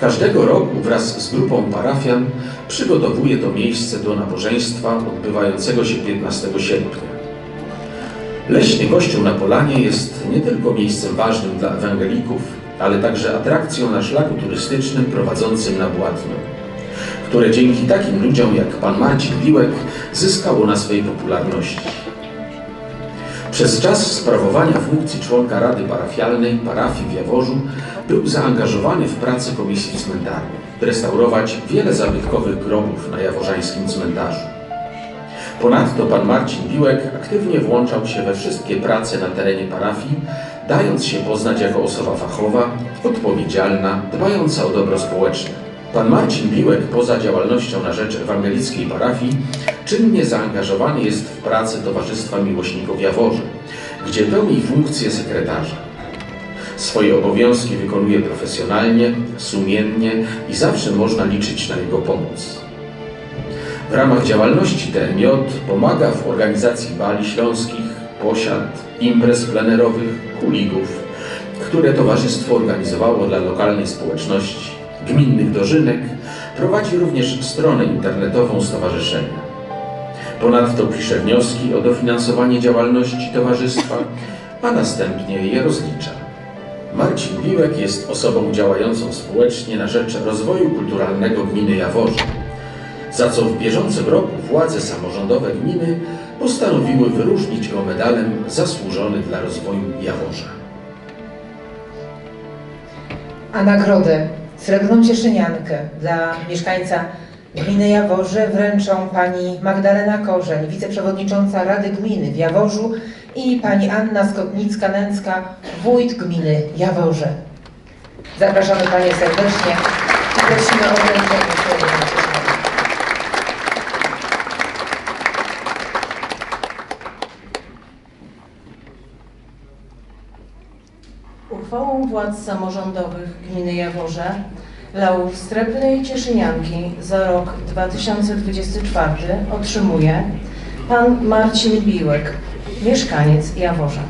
Każdego roku wraz z grupą parafian przygotowuje to miejsce do nabożeństwa odbywającego się 15 sierpnia. Leśny Kościół na Polanie jest nie tylko miejscem ważnym dla ewangelików, ale także atrakcją na szlaku turystycznym prowadzącym na Błatno, które dzięki takim ludziom jak pan Marcin Biłek zyskało na swej popularności. Przez czas sprawowania funkcji członka Rady Parafialnej parafii w Jaworzu był zaangażowany w pracę Komisji Cmentarnej, restaurować wiele zabytkowych grobów na jaworzańskim cmentarzu. Ponadto pan Marcin Biłek aktywnie włączał się we wszystkie prace na terenie parafii, dając się poznać jako osoba fachowa, odpowiedzialna, dbająca o dobro społeczne. Pan Marcin Biłek poza działalnością na rzecz ewangelickiej parafii czynnie zaangażowany jest w pracę Towarzystwa Miłośników Jaworze, gdzie pełni funkcję sekretarza. Swoje obowiązki wykonuje profesjonalnie, sumiennie i zawsze można liczyć na jego pomoc. W ramach działalności TMJ pomaga w organizacji bali śląskich, posiad, imprez plenerowych, kuligów, które towarzystwo organizowało dla lokalnej społeczności, gminnych dożynek, prowadzi również stronę internetową stowarzyszenia. Ponadto pisze wnioski o dofinansowanie działalności towarzystwa, a następnie je rozlicza. Marcin Biłek jest osobą działającą społecznie na rzecz rozwoju kulturalnego gminy Jaworze, za co w bieżącym roku władze samorządowe gminy postanowiły wyróżnić go medalem zasłużony dla rozwoju Jaworza. A nagrodę, srebrną cieszyniankę dla mieszkańca gminy Jaworze wręczą pani Magdalena Korzeń, wiceprzewodnicząca Rady Gminy w Jaworzu i pani Anna Skotnicka-Nęcka, wójt gminy Jaworze. Zapraszamy panie serdecznie i prosimy o wręczenie srebrnej cieszynianki. Uchwałą władz samorządowych gminy Jaworze laur Srebrnej Cieszynianki za rok 2024 otrzymuje pan Marcin Biłek, mieszkaniec Jaworza.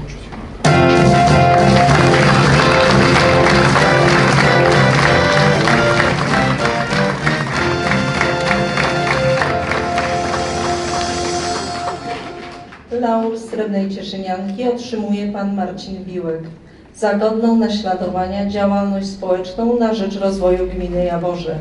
Laur Srebrnej Cieszynianki otrzymuje pan Marcin Biłek za godną naśladowania działalność społeczną na rzecz rozwoju gminy Jaworze,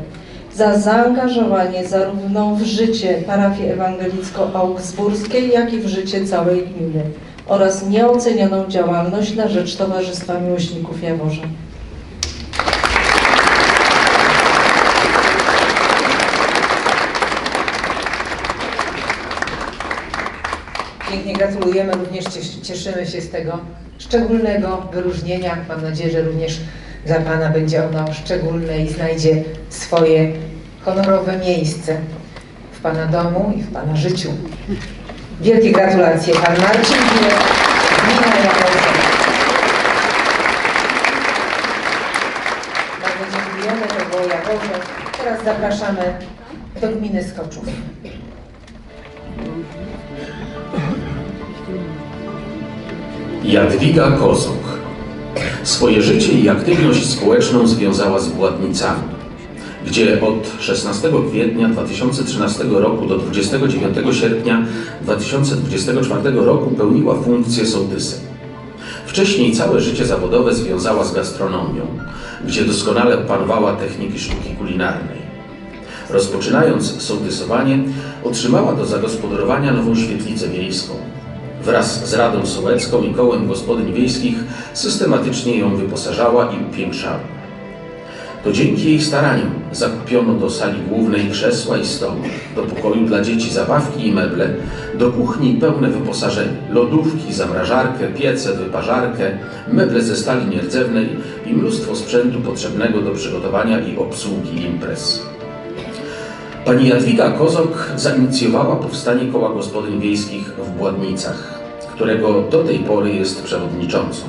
za zaangażowanie zarówno w życie parafii ewangelicko-augsburskiej, jak i w życie całej gminy oraz nieocenioną działalność na rzecz Towarzystwa Miłośników Jaworza. Pięknie gratulujemy, również cies- cieszymy się z tego szczególnego wyróżnienia. Mam nadzieję, że również dla Pana będzie ono szczególne i znajdzie swoje honorowe miejsce w Pana domu i w Pana życiu. Wielkie gratulacje Pan Marcin Biłek, Gmina Jaworze. Bardzo dziękujemy, to było Jaworze. Teraz zapraszamy do gminy Skoczów. Jadwiga Kozuk. Swoje życie i aktywność społeczną związała z Bładnicami, gdzie od 16 kwietnia 2013 roku do 29 sierpnia 2024 roku pełniła funkcję sołtysem. Wcześniej całe życie zawodowe związała z gastronomią, gdzie doskonale panowała techniki sztuki kulinarnej. Rozpoczynając sołtysowanie, otrzymała do zagospodarowania nową świetlicę wiejską. Wraz z Radą Sołecką i Kołem Gospodyń Wiejskich systematycznie ją wyposażała i upiększała. To dzięki jej staraniom zakupiono do sali głównej krzesła i stoły, do pokoju dla dzieci zabawki i meble, do kuchni pełne wyposażenie, lodówki, zamrażarkę, piece, wyparzarkę, meble ze stali nierdzewnej i mnóstwo sprzętu potrzebnego do przygotowania i obsługi imprez. Pani Jadwiga Kozok zainicjowała powstanie Koła Gospodyń Wiejskich w Bładnicach, którego do tej pory jest przewodniczącą.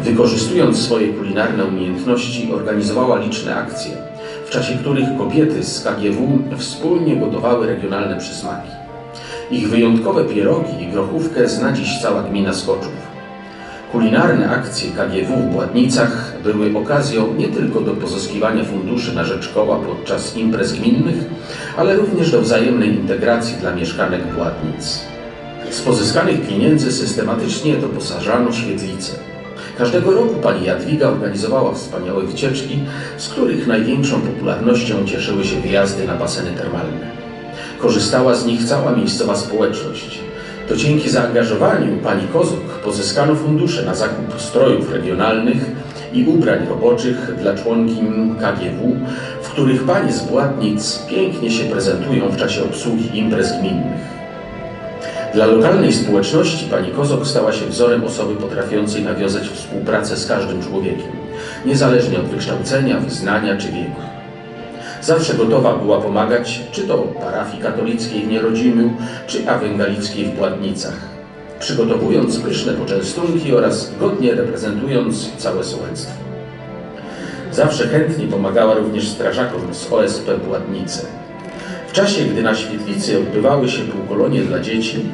Wykorzystując swoje kulinarne umiejętności, organizowała liczne akcje, w czasie których kobiety z KGW wspólnie gotowały regionalne przysmaki. Ich wyjątkowe pierogi i grochówkę zna dziś cała gmina Skoczów. Kulinarne akcje KGW w Bładnicach były okazją nie tylko do pozyskiwania funduszy na rzecz koła podczas imprez gminnych, ale również do wzajemnej integracji dla mieszkanek Bładnic. Z pozyskanych pieniędzy systematycznie doposażano świetlice. Każdego roku pani Jadwiga organizowała wspaniałe wycieczki, z których największą popularnością cieszyły się wyjazdy na baseny termalne. Korzystała z nich cała miejscowa społeczność. To dzięki zaangażowaniu pani Kozuk pozyskano fundusze na zakup strojów regionalnych i ubrań roboczych dla członkim KGW, w których panie z Bładnic pięknie się prezentują w czasie obsługi imprez gminnych. Dla lokalnej społeczności pani Kozok stała się wzorem osoby potrafiącej nawiązać współpracę z każdym człowiekiem, niezależnie od wykształcenia, wyznania czy wieku. Zawsze gotowa była pomagać, czy to parafii katolickiej w Nierodzimiu, czy ewangelickiej w Bładnicach. przygotowując pyszne poczęstunki oraz godnie reprezentując całe sołectwo. Zawsze chętnie pomagała również strażakom z OSP Bładnice. W czasie, gdy na świetlicy odbywały się półkolonie dla dzieci,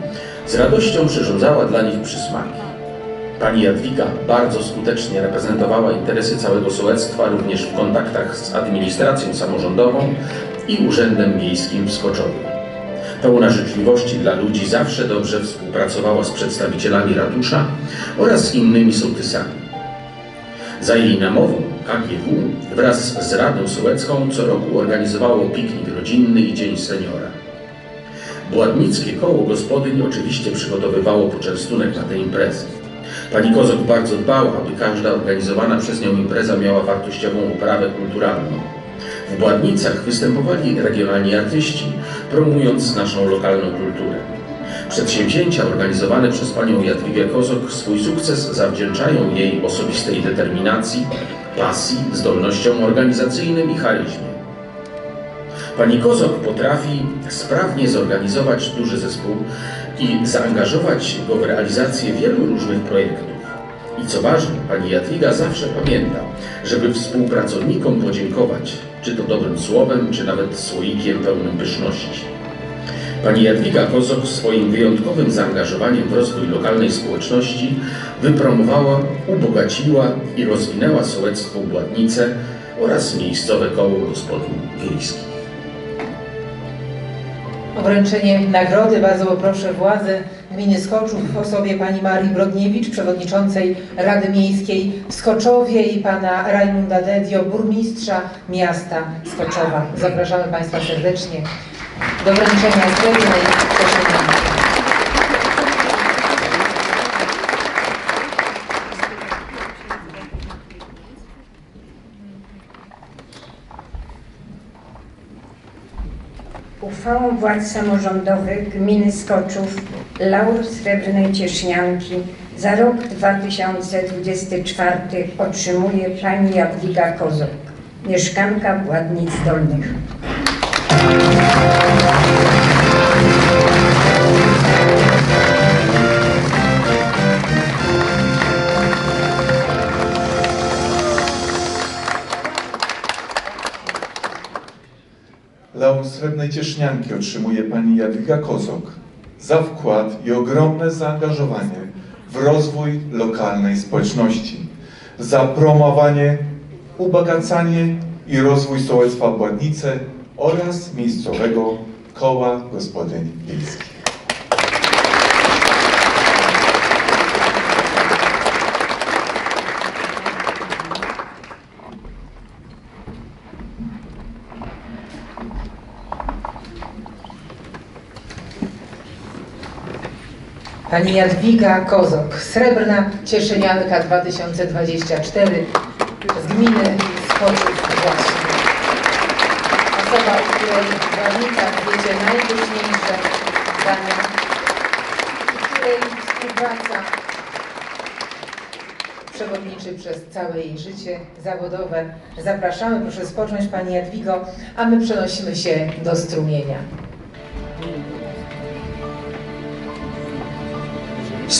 z radością przyrządzała dla nich przysmaki. Pani Jadwiga bardzo skutecznie reprezentowała interesy całego sołectwa również w kontaktach z administracją samorządową i Urzędem Miejskim w Skoczowie. Pełna życzliwości dla ludzi zawsze dobrze współpracowała z przedstawicielami ratusza oraz z innymi sołtysami. Za jej namową KGW wraz z Radą Sołecką co roku organizowało piknik rodzinny i Dzień Seniora. Bładnickie koło gospodyń oczywiście przygotowywało poczęstunek na tę imprezę. Pani Kozok bardzo dbała, aby każda organizowana przez nią impreza miała wartościową uprawę kulturalną. W Bładnicach występowali regionalni artyści, promując naszą lokalną kulturę. Przedsięwzięcia organizowane przez panią Jadwigę Kozok swój sukces zawdzięczają jej osobistej determinacji, pasji, zdolnościom organizacyjnym i charyzmie. Pani Kozok potrafi sprawnie zorganizować duży zespół i zaangażować go w realizację wielu różnych projektów. I co ważne, pani Jadwiga zawsze pamięta, żeby współpracownikom podziękować, czy to dobrym słowem, czy nawet słoikiem pełnym pyszności. Pani Jadwiga Kozok swoim wyjątkowym zaangażowaniem w rozwój lokalnej społeczności wypromowała, ubogaciła i rozwinęła sołectwo Bładnice oraz miejscowe koło gospodyń wiejskich. O wręczenie nagrody. Bardzo poproszę władze gminy Skoczów w osobie pani Marii Brodniewicz, przewodniczącej Rady Miejskiej w Skoczowie i pana Rajmunda Dedio, burmistrza miasta Skoczowa. Zapraszamy Państwa serdecznie. Do wręczenia srebrnej cieszynianki. Uchwałą władz samorządowych gminy Skoczów laur Srebrnej Ciesznianki za rok 2024 otrzymuje pani Jadwiga Kozok, mieszkanka Władnic Dolnych. Srebrnej Ciesznianki otrzymuje pani Jadwiga Kozok za wkład i ogromne zaangażowanie w rozwój lokalnej społeczności, za promowanie, ubogacanie i rozwój sołectwa Bładnice oraz miejscowego koła gospodyń wiejskich. Pani Jadwiga Kozok, Srebrna Cieszynianka 2024 z gminy Skoczów właśnie. Osoba, o której w Brawnicach wiecie najpóźniejsze zdania, której współpraca przewodniczy przez całe jej życie zawodowe. Zapraszamy, proszę spocząć Pani Jadwigo, a my przenosimy się do strumienia.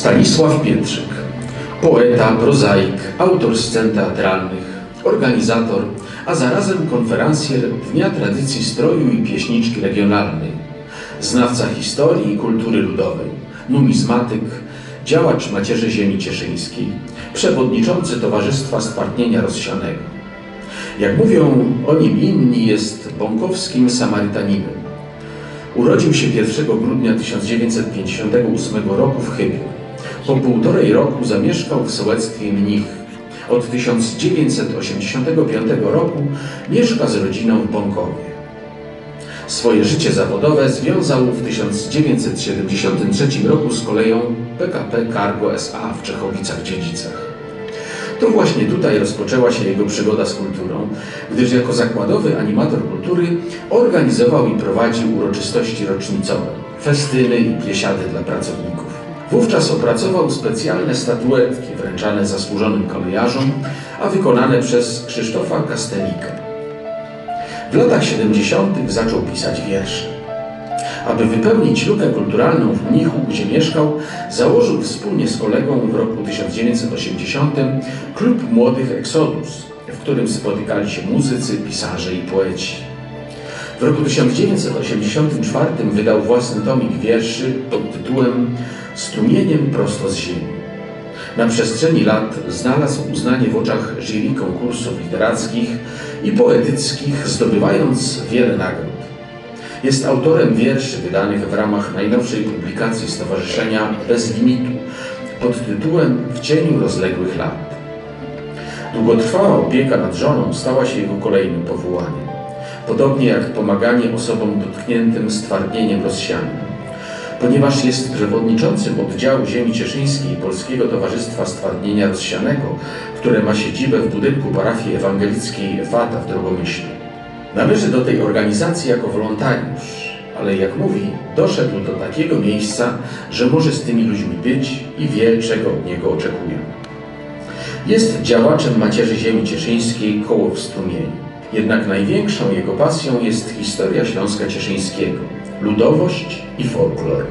Stanisław Pietrzyk, poeta, prozaik, autor scen teatralnych, organizator, a zarazem konferencjer Dnia Tradycji Stroju i Pieśniczki Regionalnej, znawca historii i kultury ludowej, numizmatyk, działacz Macierzy Ziemi Cieszyńskiej, przewodniczący Towarzystwa Stwartnienia Rozsianego. Jak mówią o nim inni, jest bąkowskim Samarytaninem. Urodził się 1 grudnia 1958 roku w Chybiu. Po półtorej roku zamieszkał w sołectwie Mnich. Od 1985 roku mieszka z rodziną w Bąkowie. Swoje życie zawodowe związał w 1973 roku z koleją PKP Cargo SA w Czechowicach-Dziedzicach. To właśnie tutaj rozpoczęła się jego przygoda z kulturą, gdyż jako zakładowy animator kultury organizował i prowadził uroczystości rocznicowe, festyny i biesiady dla pracowników. Wówczas opracował specjalne statuetki wręczane zasłużonym kolejarzom, a wykonane przez Krzysztofa Kastelika. W latach 70. zaczął pisać wiersze. Aby wypełnić lukę kulturalną w Mnichu, gdzie mieszkał, założył wspólnie z kolegą w roku 1980 klub młodych Exodus, w którym spotykali się muzycy, pisarze i poeci. W roku 1984 wydał własny tomik wierszy pod tytułem Strumieniem prosto z ziemi. Na przestrzeni lat znalazł uznanie w oczach jury konkursów literackich i poetyckich, zdobywając wiele nagród. Jest autorem wierszy wydanych w ramach najnowszej publikacji Stowarzyszenia Bez Limitu pod tytułem W cieniu rozległych lat. Długotrwała opieka nad żoną stała się jego kolejnym powołaniem, podobnie jak pomaganie osobom dotkniętym stwardnieniem rozsianym. Ponieważ jest przewodniczącym oddziału ziemi cieszyńskiej Polskiego Towarzystwa Stwardnienia Rozsianego, które ma siedzibę w budynku parafii ewangelickiej Wata w Drogomyślu. Należy do tej organizacji jako wolontariusz, ale jak mówi, doszedł do takiego miejsca, że może z tymi ludźmi być i wie, czego od niego oczekują. Jest działaczem Macierzy Ziemi Cieszyńskiej koło w strumieniu. Jednak największą jego pasją jest historia Śląska Cieszyńskiego, ludowość i folklor.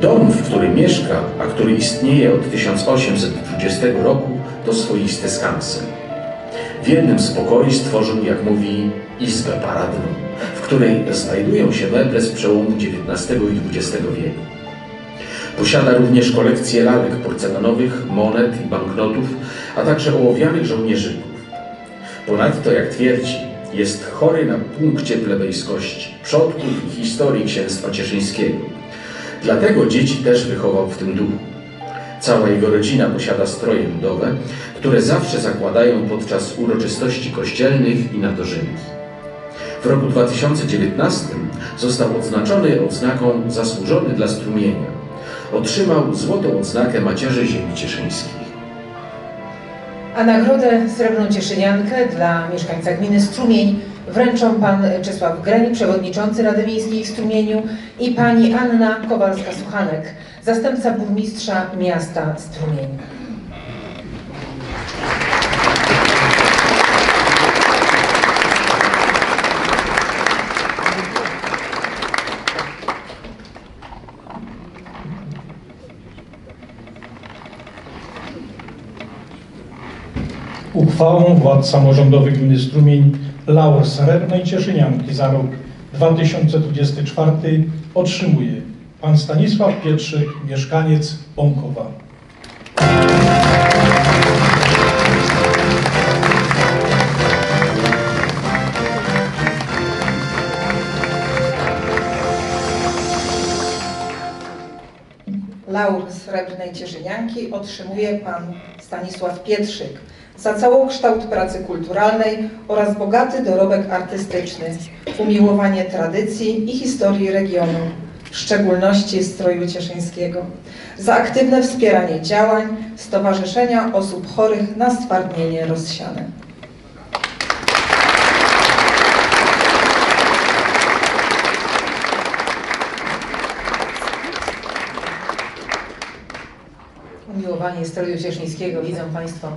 Dom, w którym mieszka, a który istnieje od 1820 roku, to swoisty skansen. W jednym z pokoi stworzył, jak mówi, izbę paradną, w której znajdują się meble z przełomu XIX i XX wieku. Posiada również kolekcję lalek porcelanowych, monet i banknotów, a także ołowianych żołnierzyków. Ponadto, jak twierdzi, jest chory na punkcie plebejskości, przodków i historii księstwa cieszyńskiego. Dlatego dzieci też wychował w tym duchu. Cała jego rodzina posiada stroje ludowe, które zawsze zakładają podczas uroczystości kościelnych i na dożynki. W roku 2019 został odznaczony odznaką Zasłużony dla Strumienia. Otrzymał złotą odznakę Macierzy Ziemi Cieszyńskiej. A nagrodę Srebrną Cieszyniankę dla mieszkańca gminy Strumień wręczą pan Czesław Greń, przewodniczący Rady Miejskiej w Strumieniu i pani Anna Kowalska-Suchanek, zastępca burmistrza miasta Strumień. Uchwałą władz samorządowych gminy Strumień Laur Srebrnej Cieszynianki za rok 2024 otrzymuje pan Stanisław Pietrzyk, mieszkaniec Bąkowa. Laur Srebrnej Cieszynianki otrzymuje pan Stanisław Pietrzyk za całokształt pracy kulturalnej oraz bogaty dorobek artystyczny, umiłowanie tradycji i historii regionu, w szczególności stroju cieszyńskiego, za aktywne wspieranie działań Stowarzyszenia Osób Chorych na Stwardnienie Rozsiane. Umiłowanie stroju cieszyńskiego widzą Państwo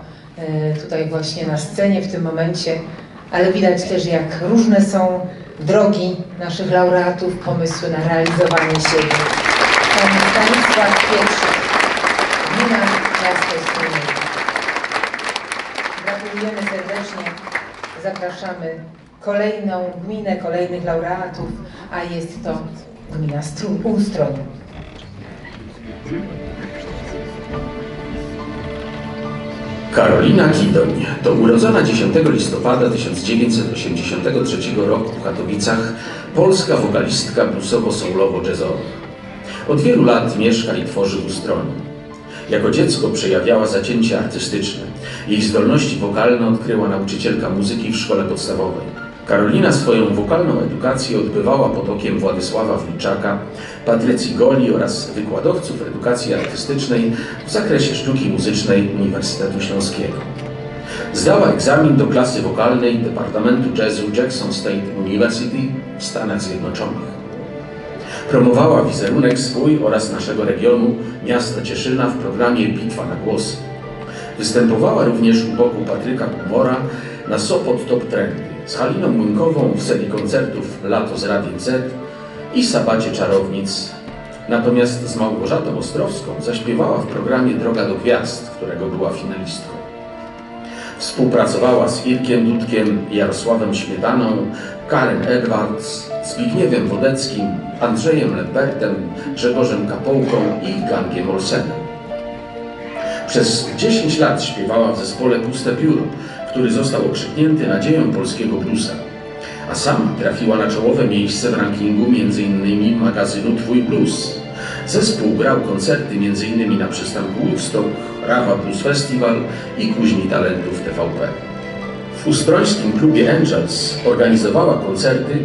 tutaj właśnie na scenie w tym momencie, ale widać też jak różne są drogi naszych laureatów, pomysły na realizowanie siebie. Pan Stanisław Pietrzyk, gmina miasto. Gratulujemy serdecznie, zapraszamy kolejną gminę, kolejnych laureatów, a jest to gmina Stru- Ustroń. Karolina Kidoń to urodzona 10 listopada 1983 roku w Katowicach polska wokalistka bluesowo-soulowo-jazzowa. Od wielu lat mieszka i tworzy w. Jako dziecko przejawiała zacięcie artystyczne. Jej zdolności wokalne odkryła nauczycielka muzyki w szkole podstawowej. Karolina swoją wokalną edukację odbywała pod okiem Władysława Wilczaka, Patrycji Goli oraz wykładowców edukacji artystycznej w zakresie sztuki muzycznej Uniwersytetu Śląskiego. Zdała egzamin do klasy wokalnej Departamentu Jazzu Jackson State University w Stanach Zjednoczonych. Promowała wizerunek swój oraz naszego regionu, miasta Cieszyna w programie Bitwa na głosy. Występowała również u boku Patryka Kumora na Sopot Top Trendy z Haliną Młynkową w serii koncertów Lato z Radiem Z i Sabacie Czarownic. Natomiast z Małgorzatą Ostrowską zaśpiewała w programie Droga do Gwiazd, którego była finalistką. Współpracowała z Irkiem Dudkiem, Jarosławem Śmietaną, Karen Edwards, Zbigniewem Wodeckim, Andrzejem Lembertem, Grzegorzem Kapołką i Gangiem Olsenem. Przez 10 lat śpiewała w zespole Puste Biuro, który został okrzyknięty nadzieją polskiego bluesa. A sama trafiła na czołowe miejsce w rankingu m.in. magazynu Twój Blues. Zespół grał koncerty m.in. na przystanku Woodstock, Rawa Blues Festival i Kuźni Talentów TVP. W ustrońskim klubie Angels organizowała koncerty,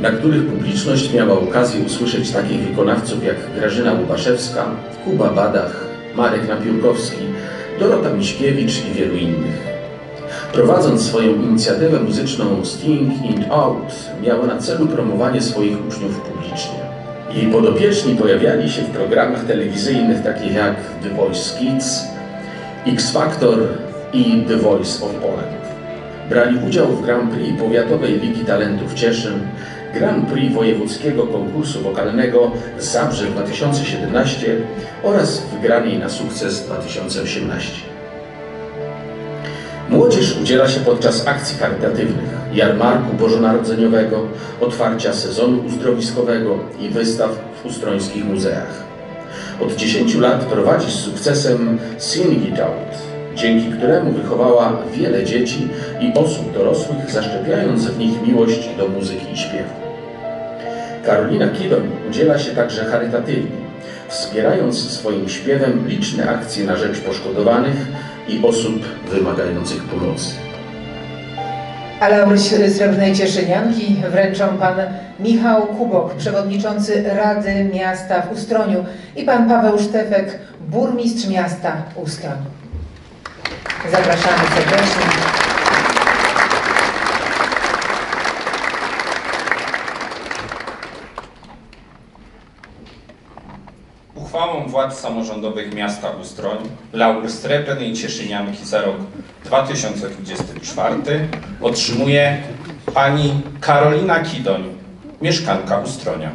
na których publiczność miała okazję usłyszeć takich wykonawców jak Grażyna Łubaszewska, Kuba Badach, Marek Napiórkowski, Dorota Miśkiewicz i wielu innych. Prowadząc swoją inicjatywę muzyczną Sting in Out, miała na celu promowanie swoich uczniów publicznie. Jej podopieczni pojawiali się w programach telewizyjnych takich jak The Voice Kids, X Factor i The Voice of Poland. Brali udział w Grand Prix Powiatowej Ligi Talentów Cieszyn, Grand Prix Wojewódzkiego Konkursu Wokalnego Zabrze 2017 oraz wygranej na sukces 2018. Młodzież udziela się podczas akcji charytatywnych, jarmarku bożonarodzeniowego, otwarcia sezonu uzdrowiskowego i wystaw w ustrońskich muzeach. Od 10 lat prowadzi z sukcesem Sing It Out, dzięki któremu wychowała wiele dzieci i osób dorosłych, zaszczepiając w nich miłość do muzyki i śpiewu. Karolina Kidoń udziela się także charytatywnie, wspierając swoim śpiewem liczne akcje na rzecz poszkodowanych i osób wymagających pomocy. A laury Srebrnej Cieszynianki wręczą pan Michał Kubok, przewodniczący Rady Miasta w Ustroniu i pan Paweł Sztefek, burmistrz miasta Ustroń. Zapraszamy serdecznie. Uchwałą władz samorządowych miasta Ustroń laur Srebrnej Cieszynianki za rok 2024 otrzymuje pani Karolina Kidoń, mieszkanka Ustronia.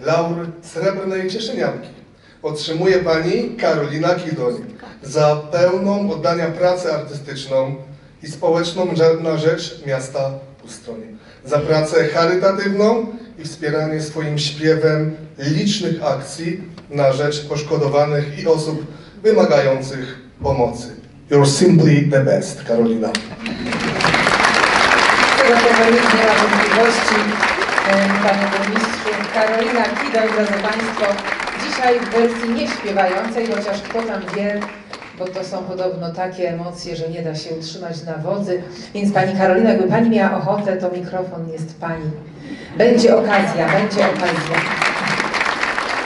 Laur Srebrnej Cieszynianki otrzymuje pani Karolina Kidoń za pełną oddania pracę artystyczną i społeczną na rzecz miasta Ustroń. Za pracę charytatywną i wspieranie swoim śpiewem licznych akcji na rzecz poszkodowanych i osób wymagających pomocy. You're simply the best, Karolina. Tego powodu nie ma wątpliwości, e, panie burmistrzu. Karolina Kidoń, drodzy państwo, dzisiaj w wersji nieśpiewającej, chociaż kto tam wie, bo to są podobno takie emocje, że nie da się utrzymać na wodzy. Więc pani Karolina, jakby pani miała ochotę, to mikrofon jest pani. Będzie okazja, będzie okazja.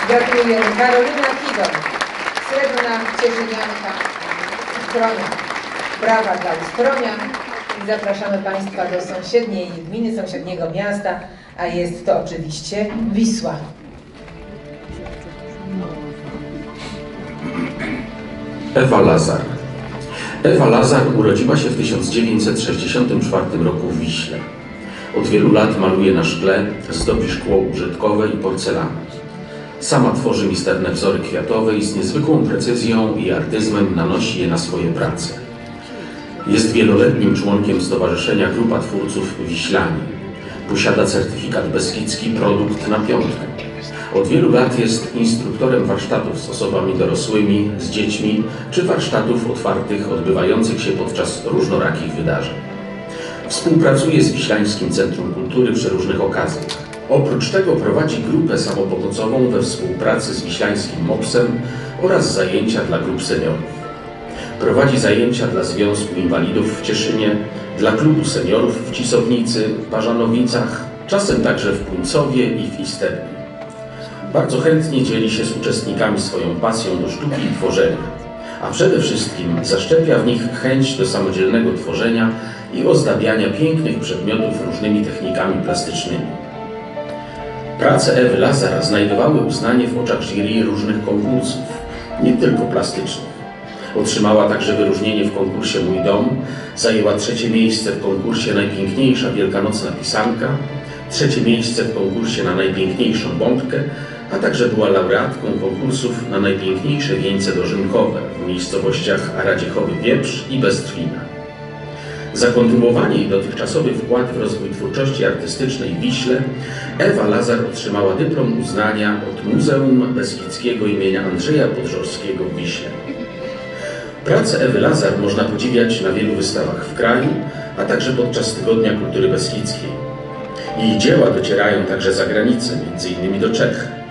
Gratuluję. Karolina Kidoń, srebrna cieszynianka Ustronia. Brawa dla Ustronia. I zapraszamy Państwa do sąsiedniej gminy, sąsiedniego miasta, a jest to oczywiście Wisła. Ewa Lazar. Ewa Lazar urodziła się w 1964 roku w Wiśle. Od wielu lat maluje na szkle, zdobi szkło użytkowe i porcelanę. Sama tworzy misterne wzory kwiatowe i z niezwykłą precyzją i artyzmem nanosi je na swoje prace. Jest wieloletnim członkiem Stowarzyszenia Grupa Twórców Wiślani. Posiada certyfikat Beskidzki Produkt na piątkę. Od wielu lat jest instruktorem warsztatów z osobami dorosłymi, z dziećmi, czy warsztatów otwartych odbywających się podczas różnorakich wydarzeń. Współpracuje z Wiślańskim Centrum Kultury przy różnych okazjach. Oprócz tego prowadzi grupę samopomocową we współpracy z Wiślańskim MOPS-em oraz zajęcia dla grup seniorów. Prowadzi zajęcia dla Związku Inwalidów w Cieszynie, dla Klubu Seniorów w Cisownicy, Parzanowicach, czasem także w Puńcowie i w Istebni. Bardzo chętnie dzieli się z uczestnikami swoją pasją do sztuki i tworzenia, a przede wszystkim zaszczepia w nich chęć do samodzielnego tworzenia i ozdabiania pięknych przedmiotów różnymi technikami plastycznymi. Prace Ewy Lazar znajdowały uznanie w oczach jury różnych konkursów, nie tylko plastycznych. Otrzymała także wyróżnienie w konkursie Mój Dom, zajęła trzecie miejsce w konkursie Najpiękniejsza Wielkanocna Pisanka, trzecie miejsce w konkursie na najpiękniejszą bombkę, a także była laureatką konkursów na najpiękniejsze wieńce dożynkowe w miejscowościach Radziechowy Wieprz i Bestrwina. Za kontynuowanie i dotychczasowy wkład w rozwój twórczości artystycznej w Wiśle Ewa Lazar otrzymała dyplom uznania od Muzeum Beskidzkiego imienia Andrzeja Podrzorskiego w Wiśle. Pracę Ewy Lazar można podziwiać na wielu wystawach w kraju, a także podczas Tygodnia Kultury Beskidzkiej. Jej dzieła docierają także za granicę, m.in. do Czech.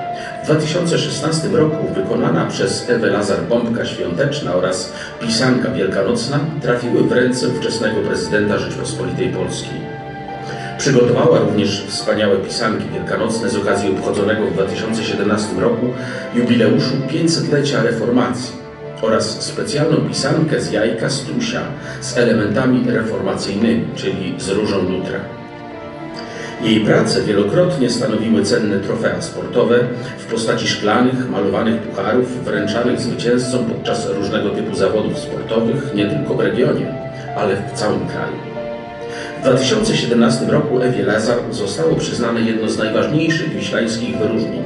W 2016 roku wykonana przez Ewę Lazar bombka świąteczna oraz pisanka wielkanocna trafiły w ręce ówczesnego prezydenta Rzeczpospolitej Polskiej. Przygotowała również wspaniałe pisanki wielkanocne z okazji obchodzonego w 2017 roku jubileuszu 500-lecia reformacji oraz specjalną pisankę z jajka strusia z elementami reformacyjnymi, czyli z różą Lutra. Jej prace wielokrotnie stanowiły cenne trofea sportowe w postaci szklanych, malowanych pucharów wręczanych zwycięzcom podczas różnego typu zawodów sportowych nie tylko w regionie, ale w całym kraju. W 2017 roku Ewie Lazar zostało przyznane jedno z najważniejszych wiślańskich wyróżnień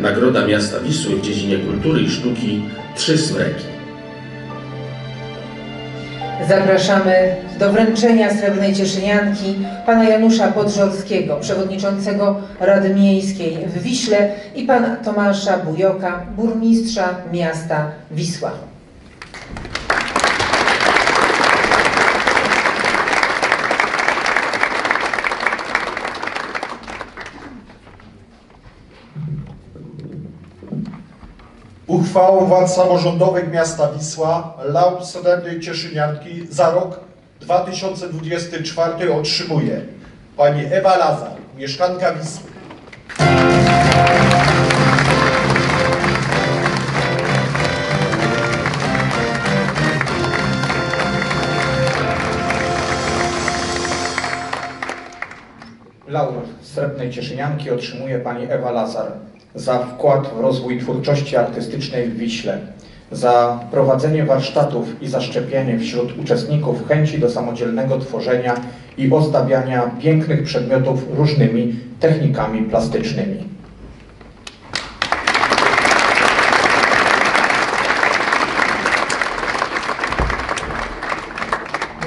Nagroda Miasta Wisły w dziedzinie kultury i sztuki Trzy Smreki. Zapraszamy do wręczenia srebrnej cieszynianki pana Janusza Podrzorskiego, przewodniczącego Rady Miejskiej w Wiśle i pana Tomasza Bujoka, burmistrza miasta Wisła. Uchwałą władz samorządowych miasta Wisła laur srebrnej cieszynianki za rok 2024 otrzymuje pani Ewa Lazar, mieszkanka Wisły. Laur Srebrnej Cieszynianki otrzymuje pani Ewa Lazar za wkład w rozwój twórczości artystycznej w Wiśle, za prowadzenie warsztatów i zaszczepienie wśród uczestników chęci do samodzielnego tworzenia i ozdabiania pięknych przedmiotów różnymi technikami plastycznymi.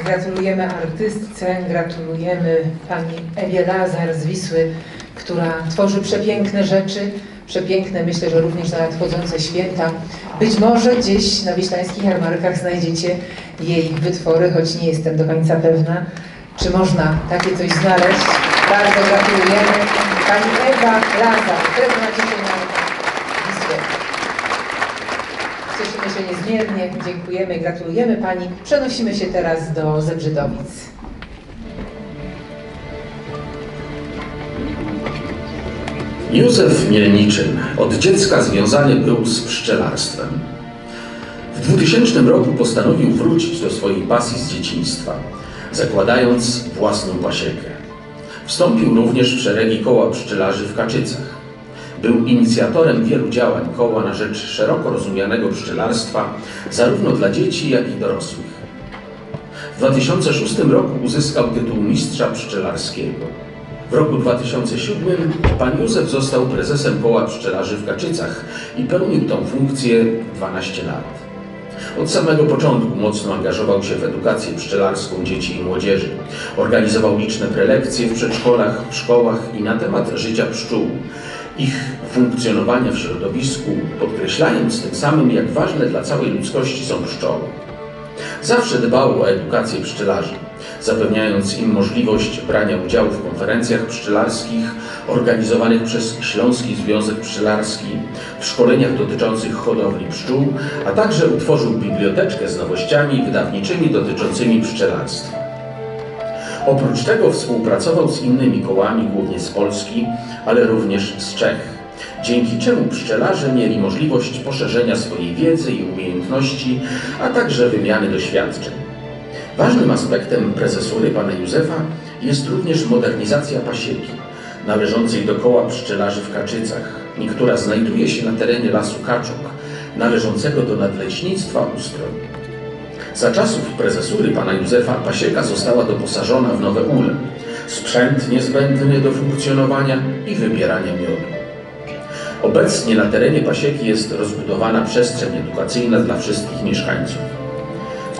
Gratulujemy artystce, gratulujemy pani Ewie Lazar z Wisły, która tworzy przepiękne rzeczy, przepiękne, myślę, że również na nadchodzące święta. Być może gdzieś na wiślańskich jarmarkach znajdziecie jej wytwory, choć nie jestem do końca pewna, czy można takie coś znaleźć. Bardzo gratulujemy. Pani Ewa Lazar, Srebrna Cieszynianka Wisły. Cieszymy się niezmiernie, dziękujemy, gratulujemy Pani. Przenosimy się teraz do Zebrzydowic. Józef Mielniczyn od dziecka związany był z pszczelarstwem. W 2000 roku postanowił wrócić do swojej pasji z dzieciństwa, zakładając własną pasiekę. Wstąpił również w szeregi koła pszczelarzy w Kaczycach. Był inicjatorem wielu działań koła na rzecz szeroko rozumianego pszczelarstwa, zarówno dla dzieci, jak i dorosłych. W 2006 roku uzyskał tytuł mistrza pszczelarskiego. W roku 2007 pan Józef został prezesem koła pszczelarzy w Kaczycach i pełnił tą funkcję 12 lat. Od samego początku mocno angażował się w edukację pszczelarską dzieci i młodzieży. Organizował liczne prelekcje w przedszkolach, w szkołach i na temat życia pszczół, ich funkcjonowania w środowisku, podkreślając tym samym, jak ważne dla całej ludzkości są pszczoły. Zawsze dbał o edukację pszczelarzy, zapewniając im możliwość brania udziału w konferencjach pszczelarskich organizowanych przez Śląski Związek Pszczelarski, w szkoleniach dotyczących hodowli pszczół, a także utworzył biblioteczkę z nowościami wydawniczymi dotyczącymi pszczelarstwa. Oprócz tego współpracował z innymi kołami, głównie z Polski, ale również z Czech dzięki czemu pszczelarze mieli możliwość poszerzenia swojej wiedzy i umiejętności, a także wymiany doświadczeń. Ważnym aspektem prezesury pana Józefa jest również modernizacja pasieki. należącej do koła pszczelarzy w Kaczycach która znajduje się na terenie Lasu Kaczok, należącego do Nadleśnictwa Ustroń. Za czasów prezesury pana Józefa Pasieka została doposażona w nowe ule, sprzęt niezbędny do funkcjonowania i wybierania miodu. Obecnie na terenie Pasieki jest rozbudowana przestrzeń edukacyjna dla wszystkich mieszkańców.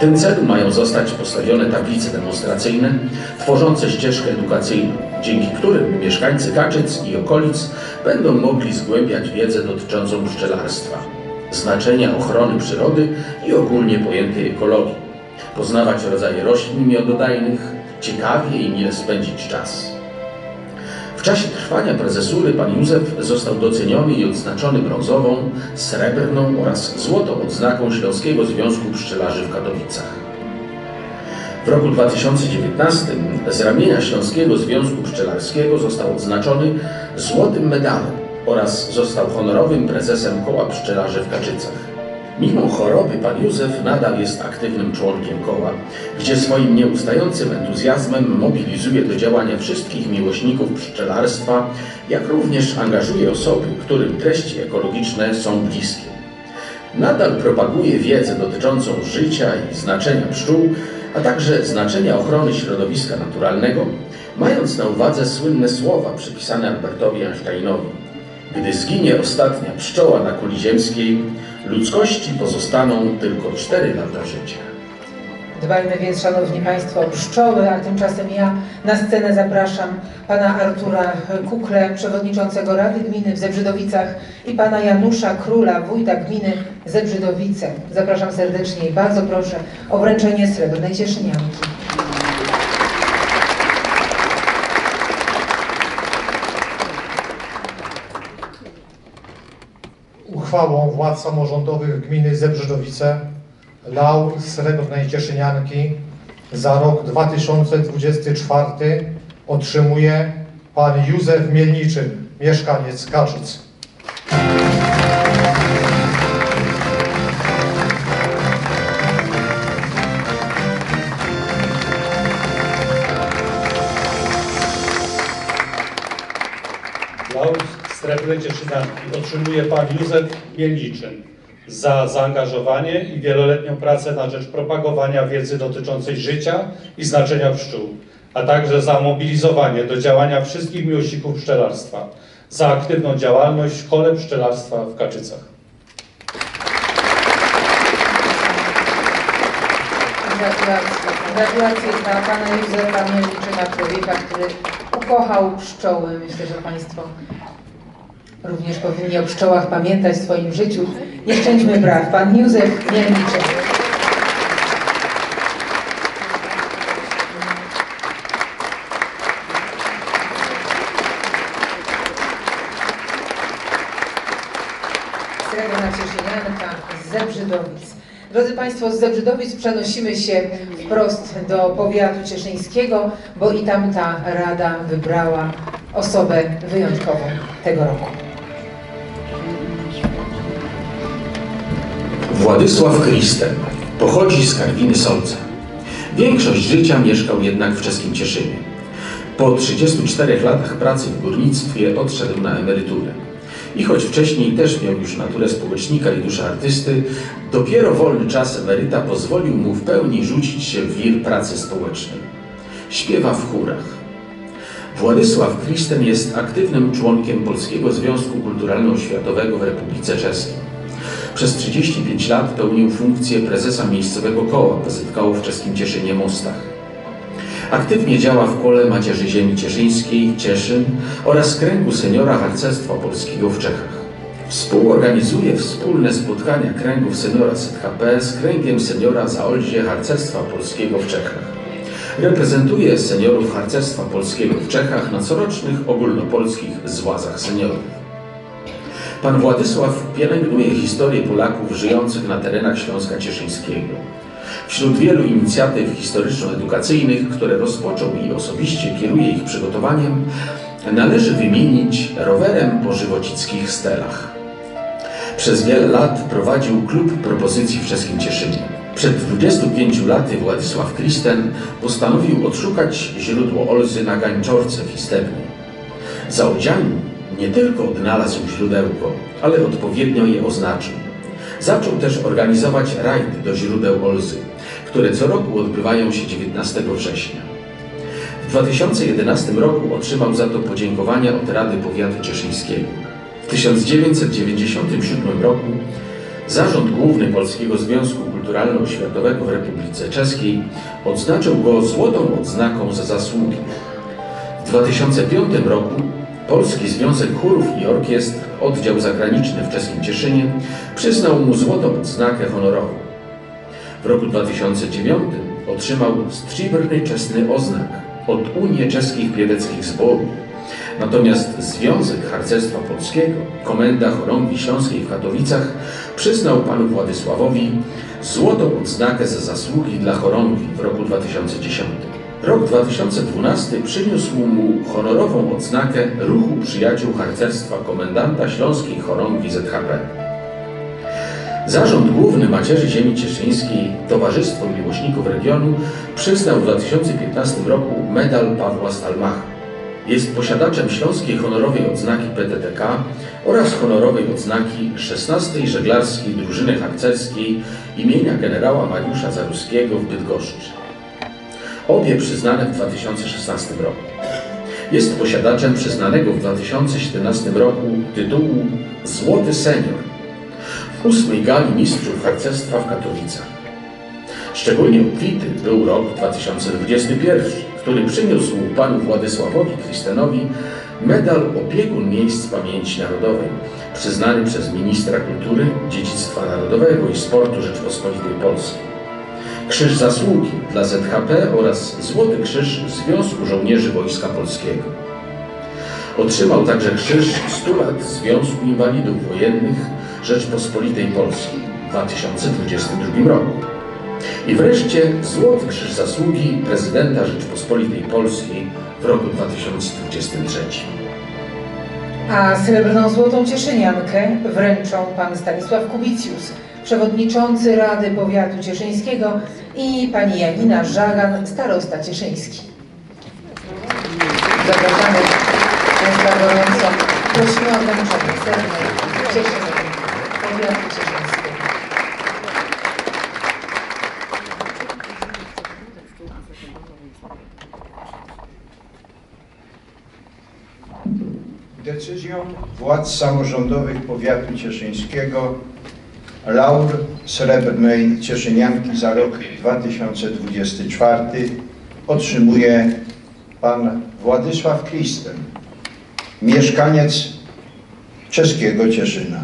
Tym celu mają zostać postawione tablice demonstracyjne tworzące ścieżkę edukacyjną, dzięki którym mieszkańcy Kaczyc i okolic będą mogli zgłębiać wiedzę dotyczącą pszczelarstwa, znaczenia ochrony przyrody i ogólnie pojętej ekologii, poznawać rodzaje roślin miododajnych, ciekawie i mile spędzić czas. Czasie trwania prezesury pan Józef został doceniony i odznaczony brązową, srebrną oraz złotą odznaką Śląskiego Związku Pszczelarzy w Katowicach. W roku 2019 z ramienia Śląskiego Związku Pszczelarskiego został odznaczony złotym medalem oraz został honorowym prezesem Koła Pszczelarzy w Kaczycach. Mimo choroby pan Józef nadal jest aktywnym członkiem koła, gdzie swoim nieustającym entuzjazmem mobilizuje do działania wszystkich miłośników pszczelarstwa, jak również angażuje osoby, którym treści ekologiczne są bliskie. Nadal propaguje wiedzę dotyczącą życia i znaczenia pszczół, a także znaczenia ochrony środowiska naturalnego, mając na uwadze słynne słowa przypisane Albertowi Einsteinowi. Gdy zginie ostatnia pszczoła na kuli ziemskiej, ludzkości pozostaną tylko 4 lata życia. Dbajmy więc, Szanowni Państwo, o pszczoły, a tymczasem ja na scenę zapraszam pana Artura Kukle, przewodniczącego Rady Gminy w Zebrzydowicach i pana Janusza Króla, wójta gminy Zebrzydowice. Zapraszam serdecznie i bardzo proszę o wręczenie srebrnej cieszynianki. Uchwałą władz samorządowych gminy Zebrzydowice laur Srebrnej Cieszynianki za rok 2024 otrzymuje pan Józef Mielniczyn, mieszkaniec Kaczyc. Laur Srebrnej Cieszynanki otrzymuje pan Józef Mielniczyn za zaangażowanie i wieloletnią pracę na rzecz propagowania wiedzy dotyczącej życia i znaczenia pszczół, a także za mobilizowanie do działania wszystkich miłośników pszczelarstwa, za aktywną działalność w Szkole Pszczelarstwa w Kaczycach. Gratulacje. Gratulacje dla pana Józefa Mielniczyna, człowieka, który ukochał pszczoły. Myślę, że państwo również powinni o pszczołach pamiętać w swoim życiu. Nie szczędźmy braw. Pan Józef Zebrzydowic. Drodzy Państwo, z Zebrzydowic przenosimy się wprost do powiatu cieszyńskiego, bo i tam ta rada wybrała osobę wyjątkową tego roku. Władysław Kristen pochodzi z Karwiny Solca. Większość życia mieszkał jednak w czeskim Cieszynie. Po 34 latach pracy w górnictwie odszedł na emeryturę. I choć wcześniej też miał już naturę społecznika i duszę artysty, dopiero wolny czas emeryta pozwolił mu w pełni rzucić się w wir pracy społecznej. Śpiewa w chórach. Władysław Kristen jest aktywnym członkiem Polskiego Związku Kulturalno-Światowego w Republice Czeskiej. Przez 35 lat pełnił funkcję prezesa miejscowego koła PZKO w czeskim Cieszynie Mostach. Aktywnie działa w kole Macierzy Ziemi Cieszyńskiej, Cieszyn oraz kręgu seniora harcerstwa polskiego w Czechach. Współorganizuje wspólne spotkania kręgów seniora ZHP z kręgiem seniora Zaolzie Harcerstwa Polskiego w Czechach. Reprezentuje seniorów harcerstwa polskiego w Czechach na corocznych ogólnopolskich złazach seniorów. Pan Władysław pielęgnuje historię Polaków żyjących na terenach Śląska Cieszyńskiego. Wśród wielu inicjatyw historyczno-edukacyjnych, które rozpoczął i osobiście kieruje ich przygotowaniem, należy wymienić rowerem po żywocickich stelach. Przez wiele lat prowadził klub propozycji w czeskim Cieszynie. Przed 25 laty Władysław Kristen postanowił odszukać źródło Olzy na Gańczorce w Istebnie. Za odzianin nie tylko odnalazł źródełko, ale odpowiednio je oznaczył. Zaczął też organizować rajdy do źródeł Olzy, które co roku odbywają się 19 września. W 2011 roku otrzymał za to podziękowania od Rady Powiatu Cieszyńskiego. W 1997 roku Zarząd Główny Polskiego Związku Kulturalno-Oświatowego w Republice Czeskiej odznaczył go złotą odznaką za zasługi. W 2005 roku Polski Związek Chórów i Orkiestr, oddział zagraniczny w czeskim Cieszynie, przyznał mu złotą odznakę honorową. W roku 2009 otrzymał strzybrny czesny oznak od Unii Czeskich Pieweckich Zborów. Natomiast Związek Harcerstwa Polskiego, Komenda Chorągwi Śląskiej w Katowicach przyznał panu Władysławowi złotą odznakę za zasługi dla chorągwi w roku 2010. Rok 2012 przyniósł mu honorową odznakę Ruchu Przyjaciół Harcerstwa Komendanta Śląskiej Chorągwi ZHP. Zarząd Główny Macierzy Ziemi Cieszyńskiej Towarzystwo Miłośników Regionu przyznał w 2015 roku medal Pawła Stalmacha. Jest posiadaczem Śląskiej Honorowej Odznaki PTTK oraz honorowej odznaki 16 Żeglarskiej Drużyny Harcerskiej imienia generała Mariusza Zaruskiego w Bydgoszczy. Obie przyznane w 2016 roku. Jest posiadaczem przyznanego w 2017 roku tytułu Złoty Senior w ósmej gali Mistrzów Harcerstwa w Katowicach. Szczególnie obfity był rok 2021, który przyniósł panu Władysławowi Krystenowi medal Opiekun Miejsc Pamięci Narodowej, przyznany przez ministra kultury, dziedzictwa narodowego i sportu Rzeczpospolitej Polskiej. Krzyż Zasługi dla ZHP oraz Złoty Krzyż Związku Żołnierzy Wojska Polskiego. Otrzymał także krzyż 100 lat Związku Inwalidów Wojennych Rzeczpospolitej Polskiej w 2022 roku. I wreszcie Złoty Krzyż Zasługi Prezydenta Rzeczpospolitej Polskiej w roku 2023. A srebrną złotą cieszyniankę wręczą pan Stanisław Kubicjus, przewodniczący Rady Powiatu Cieszyńskiego i pani Janina Żagan, starosta cieszyński. Zapraszamy Państwa gorąco. Prosimy o srebrnej cieszynianki Powiatu Cieszyńskiego. Decyzją władz samorządowych powiatu cieszyńskiego laur Srebrnej Cieszynianki za rok 2024 otrzymuje pan Władysław Kristen, mieszkaniec czeskiego Cieszyna.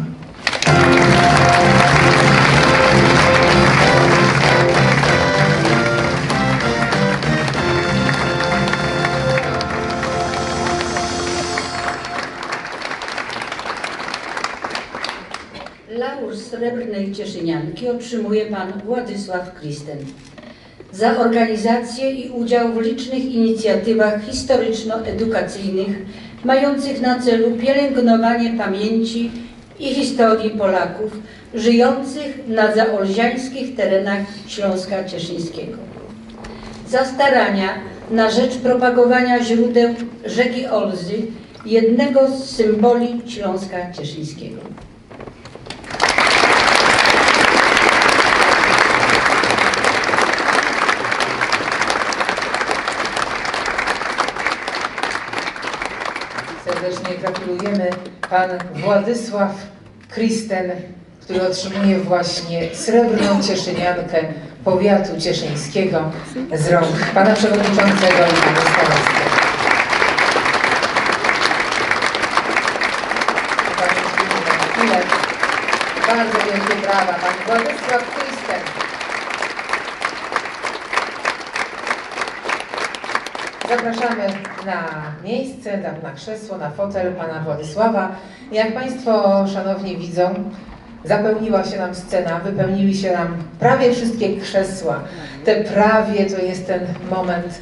Srebrnej Cieszynianki otrzymuje pan Władysław Kristen za organizację i udział w licznych inicjatywach historyczno-edukacyjnych mających na celu pielęgnowanie pamięci i historii Polaków żyjących na zaolziańskich terenach Śląska Cieszyńskiego. Za starania na rzecz propagowania źródeł rzeki Olzy, jednego z symboli Śląska Cieszyńskiego. Serdecznie gratulujemy pan Władysław Kristen, który otrzymuje właśnie srebrną cieszyniankę powiatu cieszyńskiego z rąk pana przewodniczącego i pana starosty. Bardzo wielkie brawa, pan Władysław Kristen. Zapraszamy na miejsce, na, krzesło, na fotel pana Władysława. Jak Państwo szanowni widzą, zapełniła się nam scena, wypełniły się nam prawie wszystkie krzesła. Te prawie to jest ten moment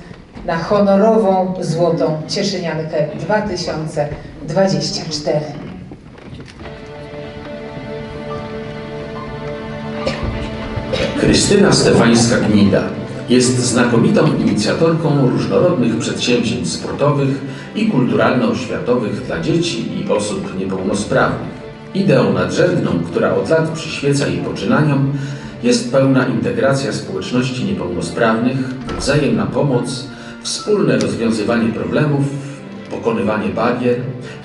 na honorową złotą Cieszyniankę 2024. Krystyna Stefańska-Gnida Jest znakomitą inicjatorką różnorodnych przedsięwzięć sportowych i kulturalno-oświatowych dla dzieci i osób niepełnosprawnych. Ideą nadrzędną, która od lat przyświeca jej poczynaniom, jest pełna integracja społeczności niepełnosprawnych, wzajemna pomoc, wspólne rozwiązywanie problemów, pokonywanie barier,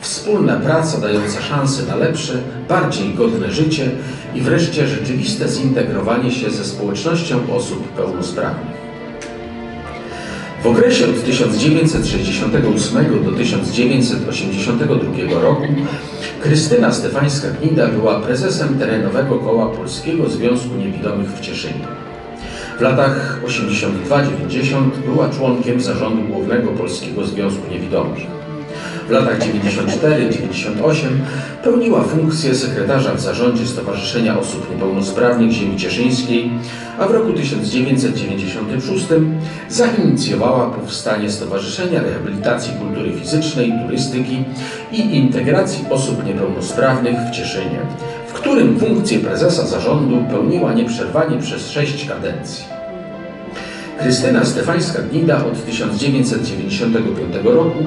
wspólna praca dająca szanse na lepsze, bardziej godne życie i wreszcie rzeczywiste zintegrowanie się ze społecznością osób pełnosprawnych. W okresie od 1968 do 1982 roku Krystyna Stefańska-Gnida była prezesem terenowego koła Polskiego Związku Niewidomych w Cieszynie. W latach 82-90 była członkiem zarządu Głównego Polskiego Związku Niewidomych. W latach 94-98 pełniła funkcję sekretarza w zarządzie Stowarzyszenia Osób Niepełnosprawnych Ziemi Cieszyńskiej, a w roku 1996 zainicjowała powstanie Stowarzyszenia Rehabilitacji Kultury Fizycznej, Turystyki i Integracji Osób Niepełnosprawnych w Cieszynie, w którym funkcję prezesa zarządu pełniła nieprzerwanie przez sześć kadencji. Krystyna Stefańska-Gnida od 1995 roku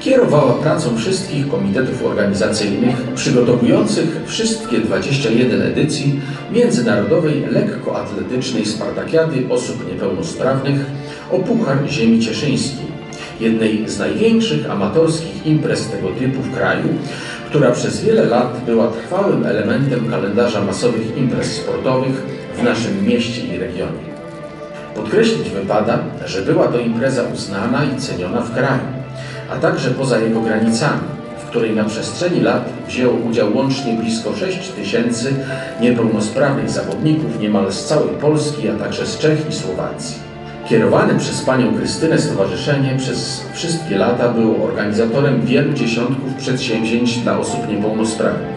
kierowała pracą wszystkich komitetów organizacyjnych przygotowujących wszystkie 21 edycji Międzynarodowej Lekkoatletycznej Spartakiady Osób Niepełnosprawnych o Puchar Ziemi Cieszyńskiej, jednej z największych amatorskich imprez tego typu w kraju, która przez wiele lat była trwałym elementem kalendarza masowych imprez sportowych w naszym mieście i regionie. Podkreślić wypada, że była to impreza uznana i ceniona w kraju, a także poza jego granicami, w której na przestrzeni lat wzięło udział łącznie blisko 6 tysięcy niepełnosprawnych zawodników niemal z całej Polski, a także z Czech i Słowacji. Kierowane przez panią Krystynę Stowarzyszenie przez wszystkie lata było organizatorem wielu dziesiątków przedsięwzięć dla osób niepełnosprawnych.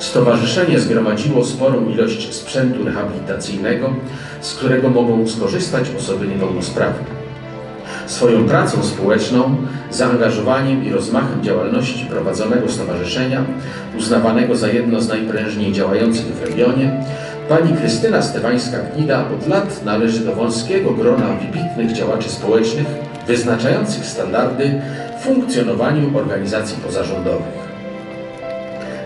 Stowarzyszenie zgromadziło sporą ilość sprzętu rehabilitacyjnego, z którego mogą skorzystać osoby niepełnosprawne. Swoją pracą społeczną, zaangażowaniem i rozmachem działalności prowadzonego stowarzyszenia, uznawanego za jedno z najprężniej działających w regionie, pani Krystyna Stewańska-Gnida od lat należy do wąskiego grona wybitnych działaczy społecznych wyznaczających standardy w funkcjonowaniu organizacji pozarządowych.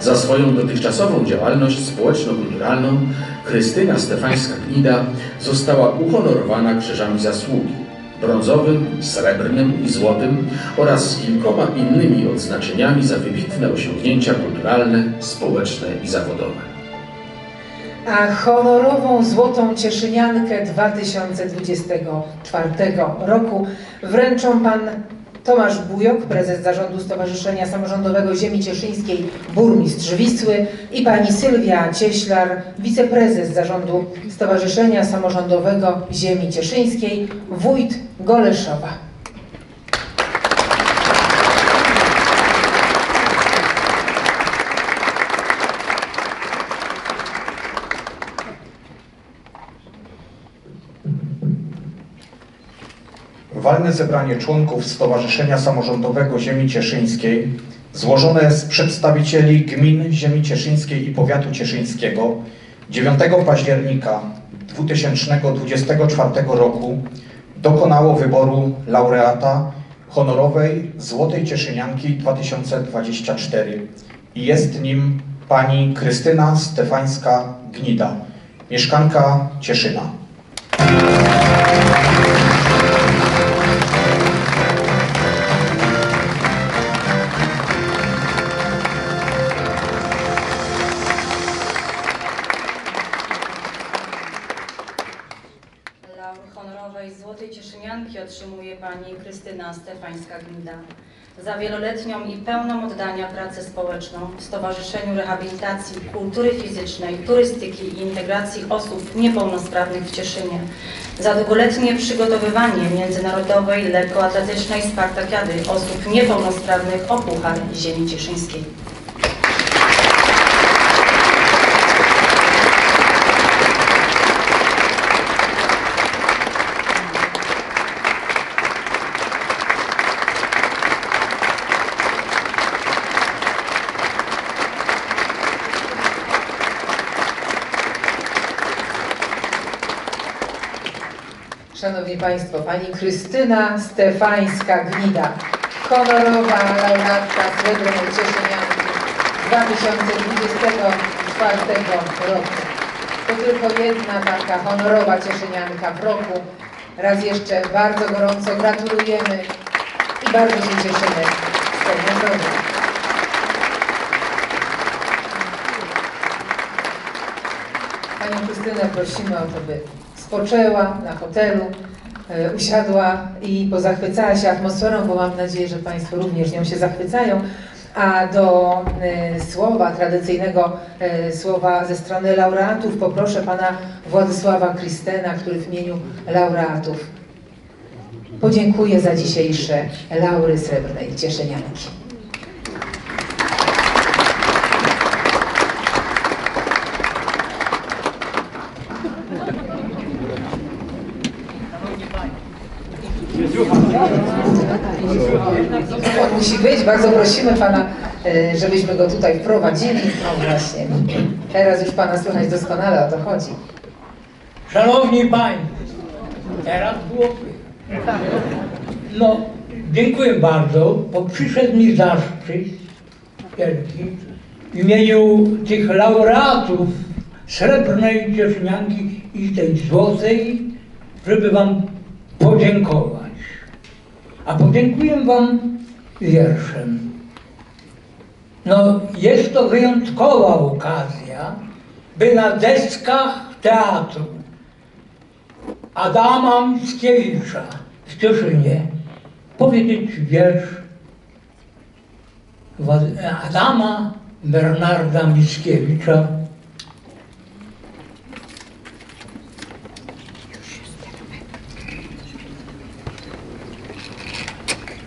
Za swoją dotychczasową działalność społeczno-kulturalną Krystyna Stefańska-Gnida została uhonorowana Krzyżami Zasługi, brązowym, srebrnym i złotym oraz kilkoma innymi odznaczeniami za wybitne osiągnięcia kulturalne, społeczne i zawodowe. A honorową Złotą Cieszyniankę 2024 roku wręczą Pan Tomasz Bujok, prezes zarządu Stowarzyszenia Samorządowego Ziemi Cieszyńskiej, burmistrz Wisły i pani Sylwia Cieślar, wiceprezes zarządu Stowarzyszenia Samorządowego Ziemi Cieszyńskiej, wójt Goleszowa. Walne zebranie członków Stowarzyszenia Samorządowego Ziemi Cieszyńskiej złożone z przedstawicieli gmin Ziemi Cieszyńskiej i Powiatu Cieszyńskiego 9 października 2024 roku dokonało wyboru laureata honorowej Złotej Cieszynianki 2024 i jest nim pani Krystyna Stefańska-Gnida, mieszkanka Cieszyna. Pani Krystyna Stefańska-Gnida za wieloletnią i pełną oddania pracę społeczną w Stowarzyszeniu Rehabilitacji Kultury Fizycznej, Turystyki i Integracji Osób Niepełnosprawnych w Cieszynie, za długoletnie przygotowywanie Międzynarodowej Lekkoatletycznej Spartakiady Osób Niepełnosprawnych o Puchar Ziemi Cieszyńskiej. Szanowni Państwo, Pani Krystyna Stefańska-Gnida, honorowa laureatka Srebrnej Cieszynianki 2024 roku. To tylko jedna taka honorowa Cieszynianka w roku. Raz jeszcze bardzo gorąco gratulujemy i bardzo się cieszymy z tej nagrody. Panią Krystynę prosimy o to, by spoczęła na hotelu, e, usiadła i pozachwycała się atmosferą, bo mam nadzieję, że Państwo również nią się zachwycają. A do e, słowa, tradycyjnego e, słowa ze strony laureatów poproszę Pana Władysława Krystena, który w imieniu laureatów podziękuję za dzisiejsze laury Srebrnej Cieszynianki. On musi być, bardzo prosimy Pana, e, żebyśmy go tutaj wprowadzili. No właśnie, teraz już Pana słychać doskonale, o to chodzi. Szanowni Państwo, teraz było. No, dziękuję bardzo, bo przyszedł mi zaszczyt wielki w imieniu tych laureatów Srebrnej Cieszynianki i tej złotej, żeby Wam podziękować. A podziękuję Wam wierszem. No, jest to wyjątkowa okazja, by na deskach teatru Adama Mickiewicza w Cieszynie powiedzieć wiersz Adama Bernarda Mickiewicza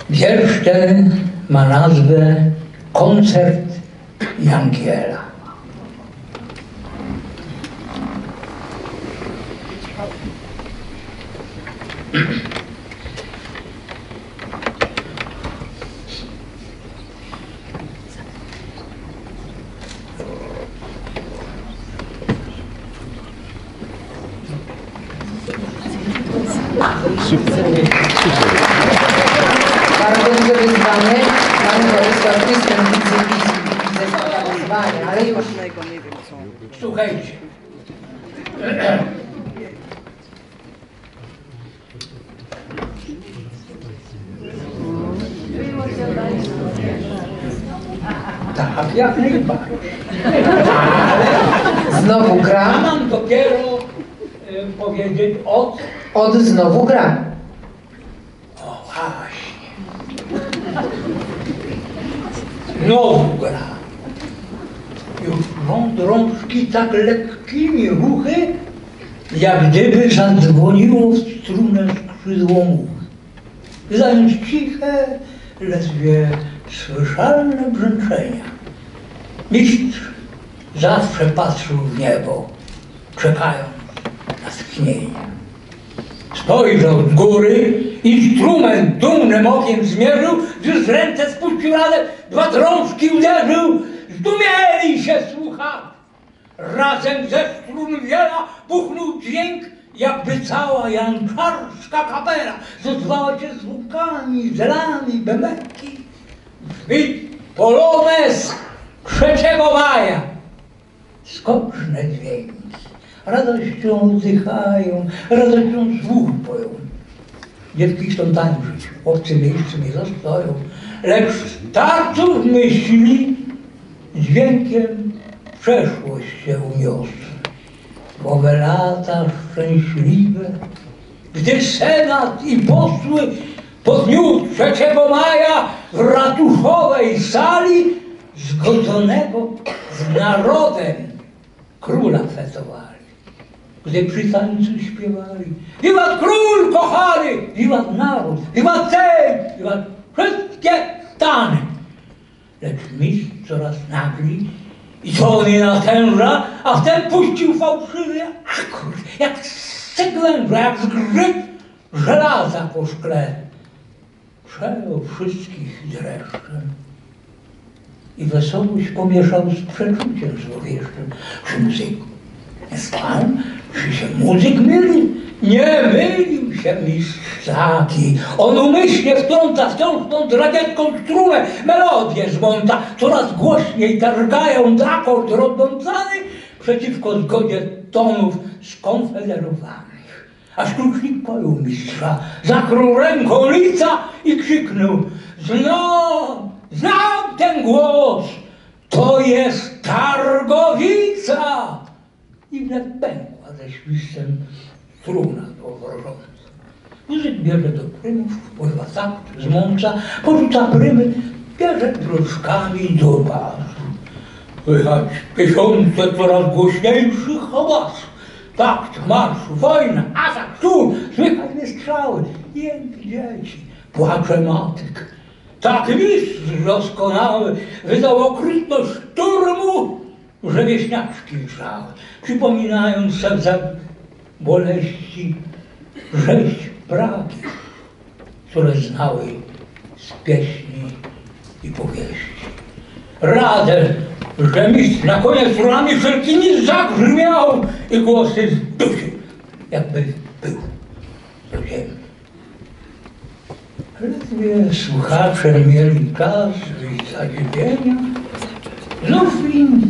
Wiersz ten ma nazwę Koncert Jankiela. Bardzo Krystyn widzę, ale już. Słuchajcie. Tak, jak najbardziej. Znowu gra. Mam dopiero y, powiedzieć od... Od znowu gra. O właśnie. Znowu gra. Już rząd rączki tak lekkimi ruchy, jak gdyby zadzwoniło w strunę skrzydło muchy. Zając ciche, ledwie słyszalne brzęczenia. Mistrz zawsze patrzył w niebo, czekając na tchnienie. Spojrzał z góry, instrument dumnym okiem zmierzył, z ręce spuścił radę, dwa trążki uderzył, zdumieli się słuchacze. Razem ze strun wiela buchnął dźwięk, jakby cała janczarska kapela zozwała się zwłokami, zelami, bemeki. Drzwi polonez 3 maja. Skoczne dźwięki radością oddychają, radością słuch poją. Dziewki chcą tańczyć, chłopcy miejscu nie zastoją, lecz starców myśli dźwiękiem przeszłość się uniosły. W owe lata szczęśliwe, gdy Senat i posły po dniu 3 maja w ratuszowej sali zgodzonego z narodem króla fetowali. Gdy przy tańcu śpiewali Wiwat król kochany, wiwat naród, wiwat Sejm, wiwat wszystkie stany. Lecz mistrz coraz nagli i dzwoni natęża, a wtem puścił fałszywy akord, jak z cegłęża, jak z gryt żelaza po szkle. Przejął wszystkich dreszczem i wesołość pomieszał z przeczuciem złowieszczym. Czy muzyk jest pan? Czy się muzyk myli? Nie mylił się mistrz taki. On umyślnie wtrąca wciąż tą dragiecką strunę, melodię zmonta, coraz głośniej targają akord rodącany przeciwko zgodzie tonów skonfederowanych. Aż klucznik pojął mistrza, zakrył ręką lica i krzyknął Znam, znam ten głos, to jest Targowica! I wnet pękła ze świszczem struna powrożona. Muzyk bierze do prymów, porwa takt, zmąca, porzuca prymy, bierze troszkami do basu. Słychać tysiące coraz głośniejszych hałasów. Takt, marsz, wojna, atak, sztur, słychać wystrzały, jęk dzieci, płacze matek. Tak mistrz doskonały wydał okrutność szturmu, że wieśniaczki wrzały, przypominając sercem boleści rzeź braki, które znały z pieśni i powieści. Radę, że mistrz na koniec rami wszelkimi zagrzmiał i głosy zdusił, jakby był ziemi. Ledwie słuchacze mieli czas i zadziwienia, znów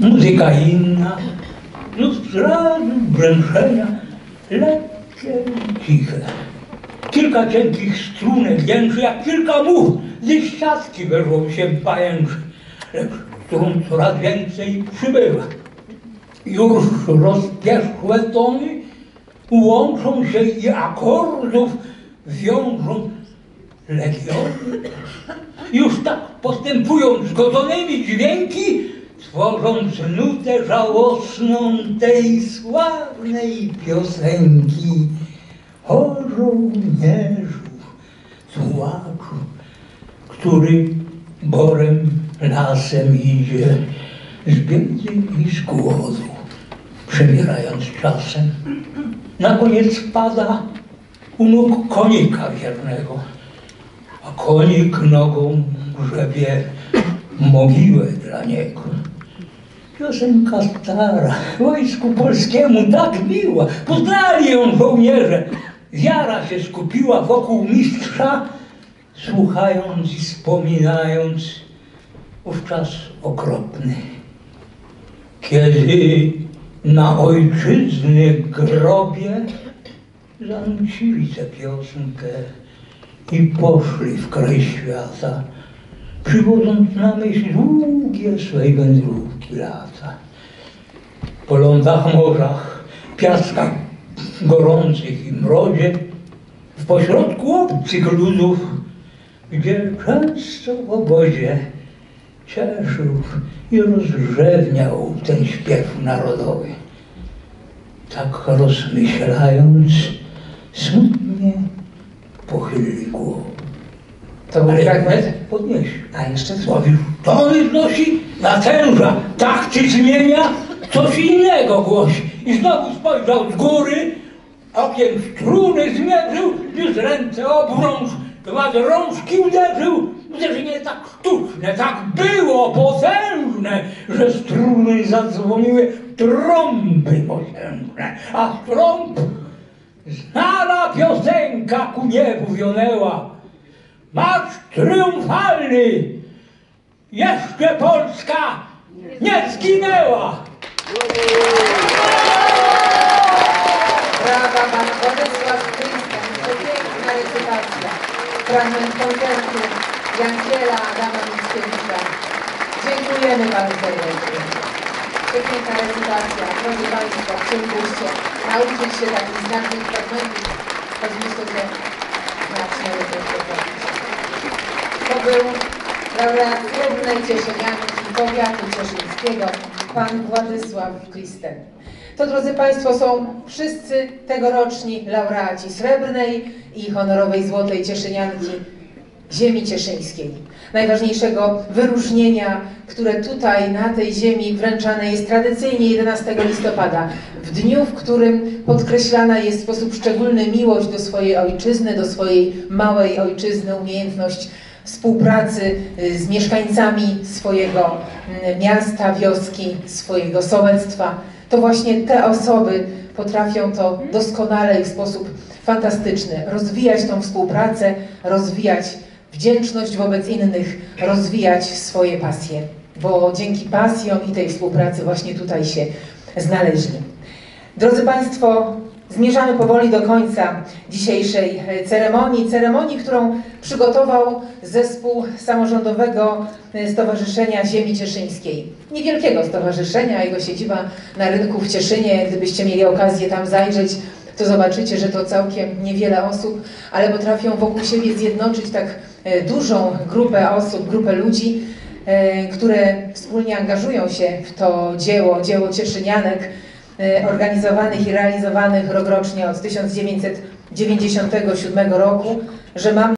muzyka inna, znów zrazu bręczenia, lekkie ciche. Kilka cienkich strunek jęczy, jak kilka much ze ściatki wyrwą się pajęczy, lecz strun coraz więcej przybywa. Już rozpierzchłe tony łączą się i akordów wiążą legiony. Już tak postępują zgodzonymi dźwięki, tworząc nutę żałosną tej sławnej piosenki o żołnierzu, tułaczu, który borem lasem idzie z biedy i z głodu, przemierając czasem. Na koniec pada u nóg konika wiernego, a konik nogą grzebie mogiłę dla niego. Piosenka stara, wojsku polskiemu tak miła, poznali ją żołnierze. Wiara się skupiła wokół mistrza, słuchając i wspominając ów czas okropny. Kiedy na ojczyzny grobie zanucili tę piosenkę i poszli w kraj świata, przywodząc na myśl długie swej wędrówki lata. Po lądach, morzach, piaskach gorących i mrozie, w pośrodku obcych ludów, gdzie często w obozie cieszył i rozrzewniał ten śpiew narodowy. Tak rozmyślając, smutnie pochyli głowę. To był Ale fragment? podnieś. A jeszcze Sławisz tony znosi, natęża, takty zmienia, coś innego głosi. I znowu spojrzał z góry, okiem struny zmierzył, już ręce obrąż, dwa rączki uderzył. Uderzenie tak sztuczne, tak było potężne, że struny zadzwoniły trąby potężne, a trąb znana piosenka ku niebu wionęła. Marsz triumfalny! Jeszcze Polska nie zginęła! Brawa, pan Władysław Krystian. To piękna recytacja. Fragment koncertu Jankiela Adama Mickiewicza. Dziękujemy panu serdecznie. Piękna recytacja. Drodzy Państwo, chcielibyście nauczyć się takich znacznych fragmentów, myślę, że znacznie lepiej był laureat Srebrnej Cieszynianki Powiatu Cieszyńskiego, pan Władysław Klisten. To, drodzy Państwo, są wszyscy tegoroczni laureaci Srebrnej i honorowej Złotej Cieszynianki ziemi cieszyńskiej. Najważniejszego wyróżnienia, które tutaj na tej ziemi wręczane jest tradycyjnie 11 listopada, w dniu, w którym podkreślana jest w sposób szczególny miłość do swojej ojczyzny, do swojej małej ojczyzny, umiejętność współpracy y, z mieszkańcami swojego mm, miasta, wioski, swojego sołectwa. To właśnie te osoby potrafią to doskonale i w sposób fantastyczny rozwijać tą współpracę, rozwijać wdzięczność wobec innych, rozwijać swoje pasje, bo dzięki pasjom i tej współpracy właśnie tutaj się znaleźli. Drodzy Państwo, zmierzamy powoli do końca dzisiejszej e, ceremonii. Ceremonii, którą przygotował zespół Samorządowego e, Stowarzyszenia Ziemi Cieszyńskiej. Niewielkiego stowarzyszenia, jego siedziba na rynku w Cieszynie. Gdybyście mieli okazję tam zajrzeć, to zobaczycie, że to całkiem niewiele osób, ale potrafią wokół siebie zjednoczyć tak e, dużą grupę osób, grupę ludzi, które wspólnie angażują się w to dzieło, dzieło Cieszynianek, organizowanych i realizowanych rokrocznie od 1997 roku, że mam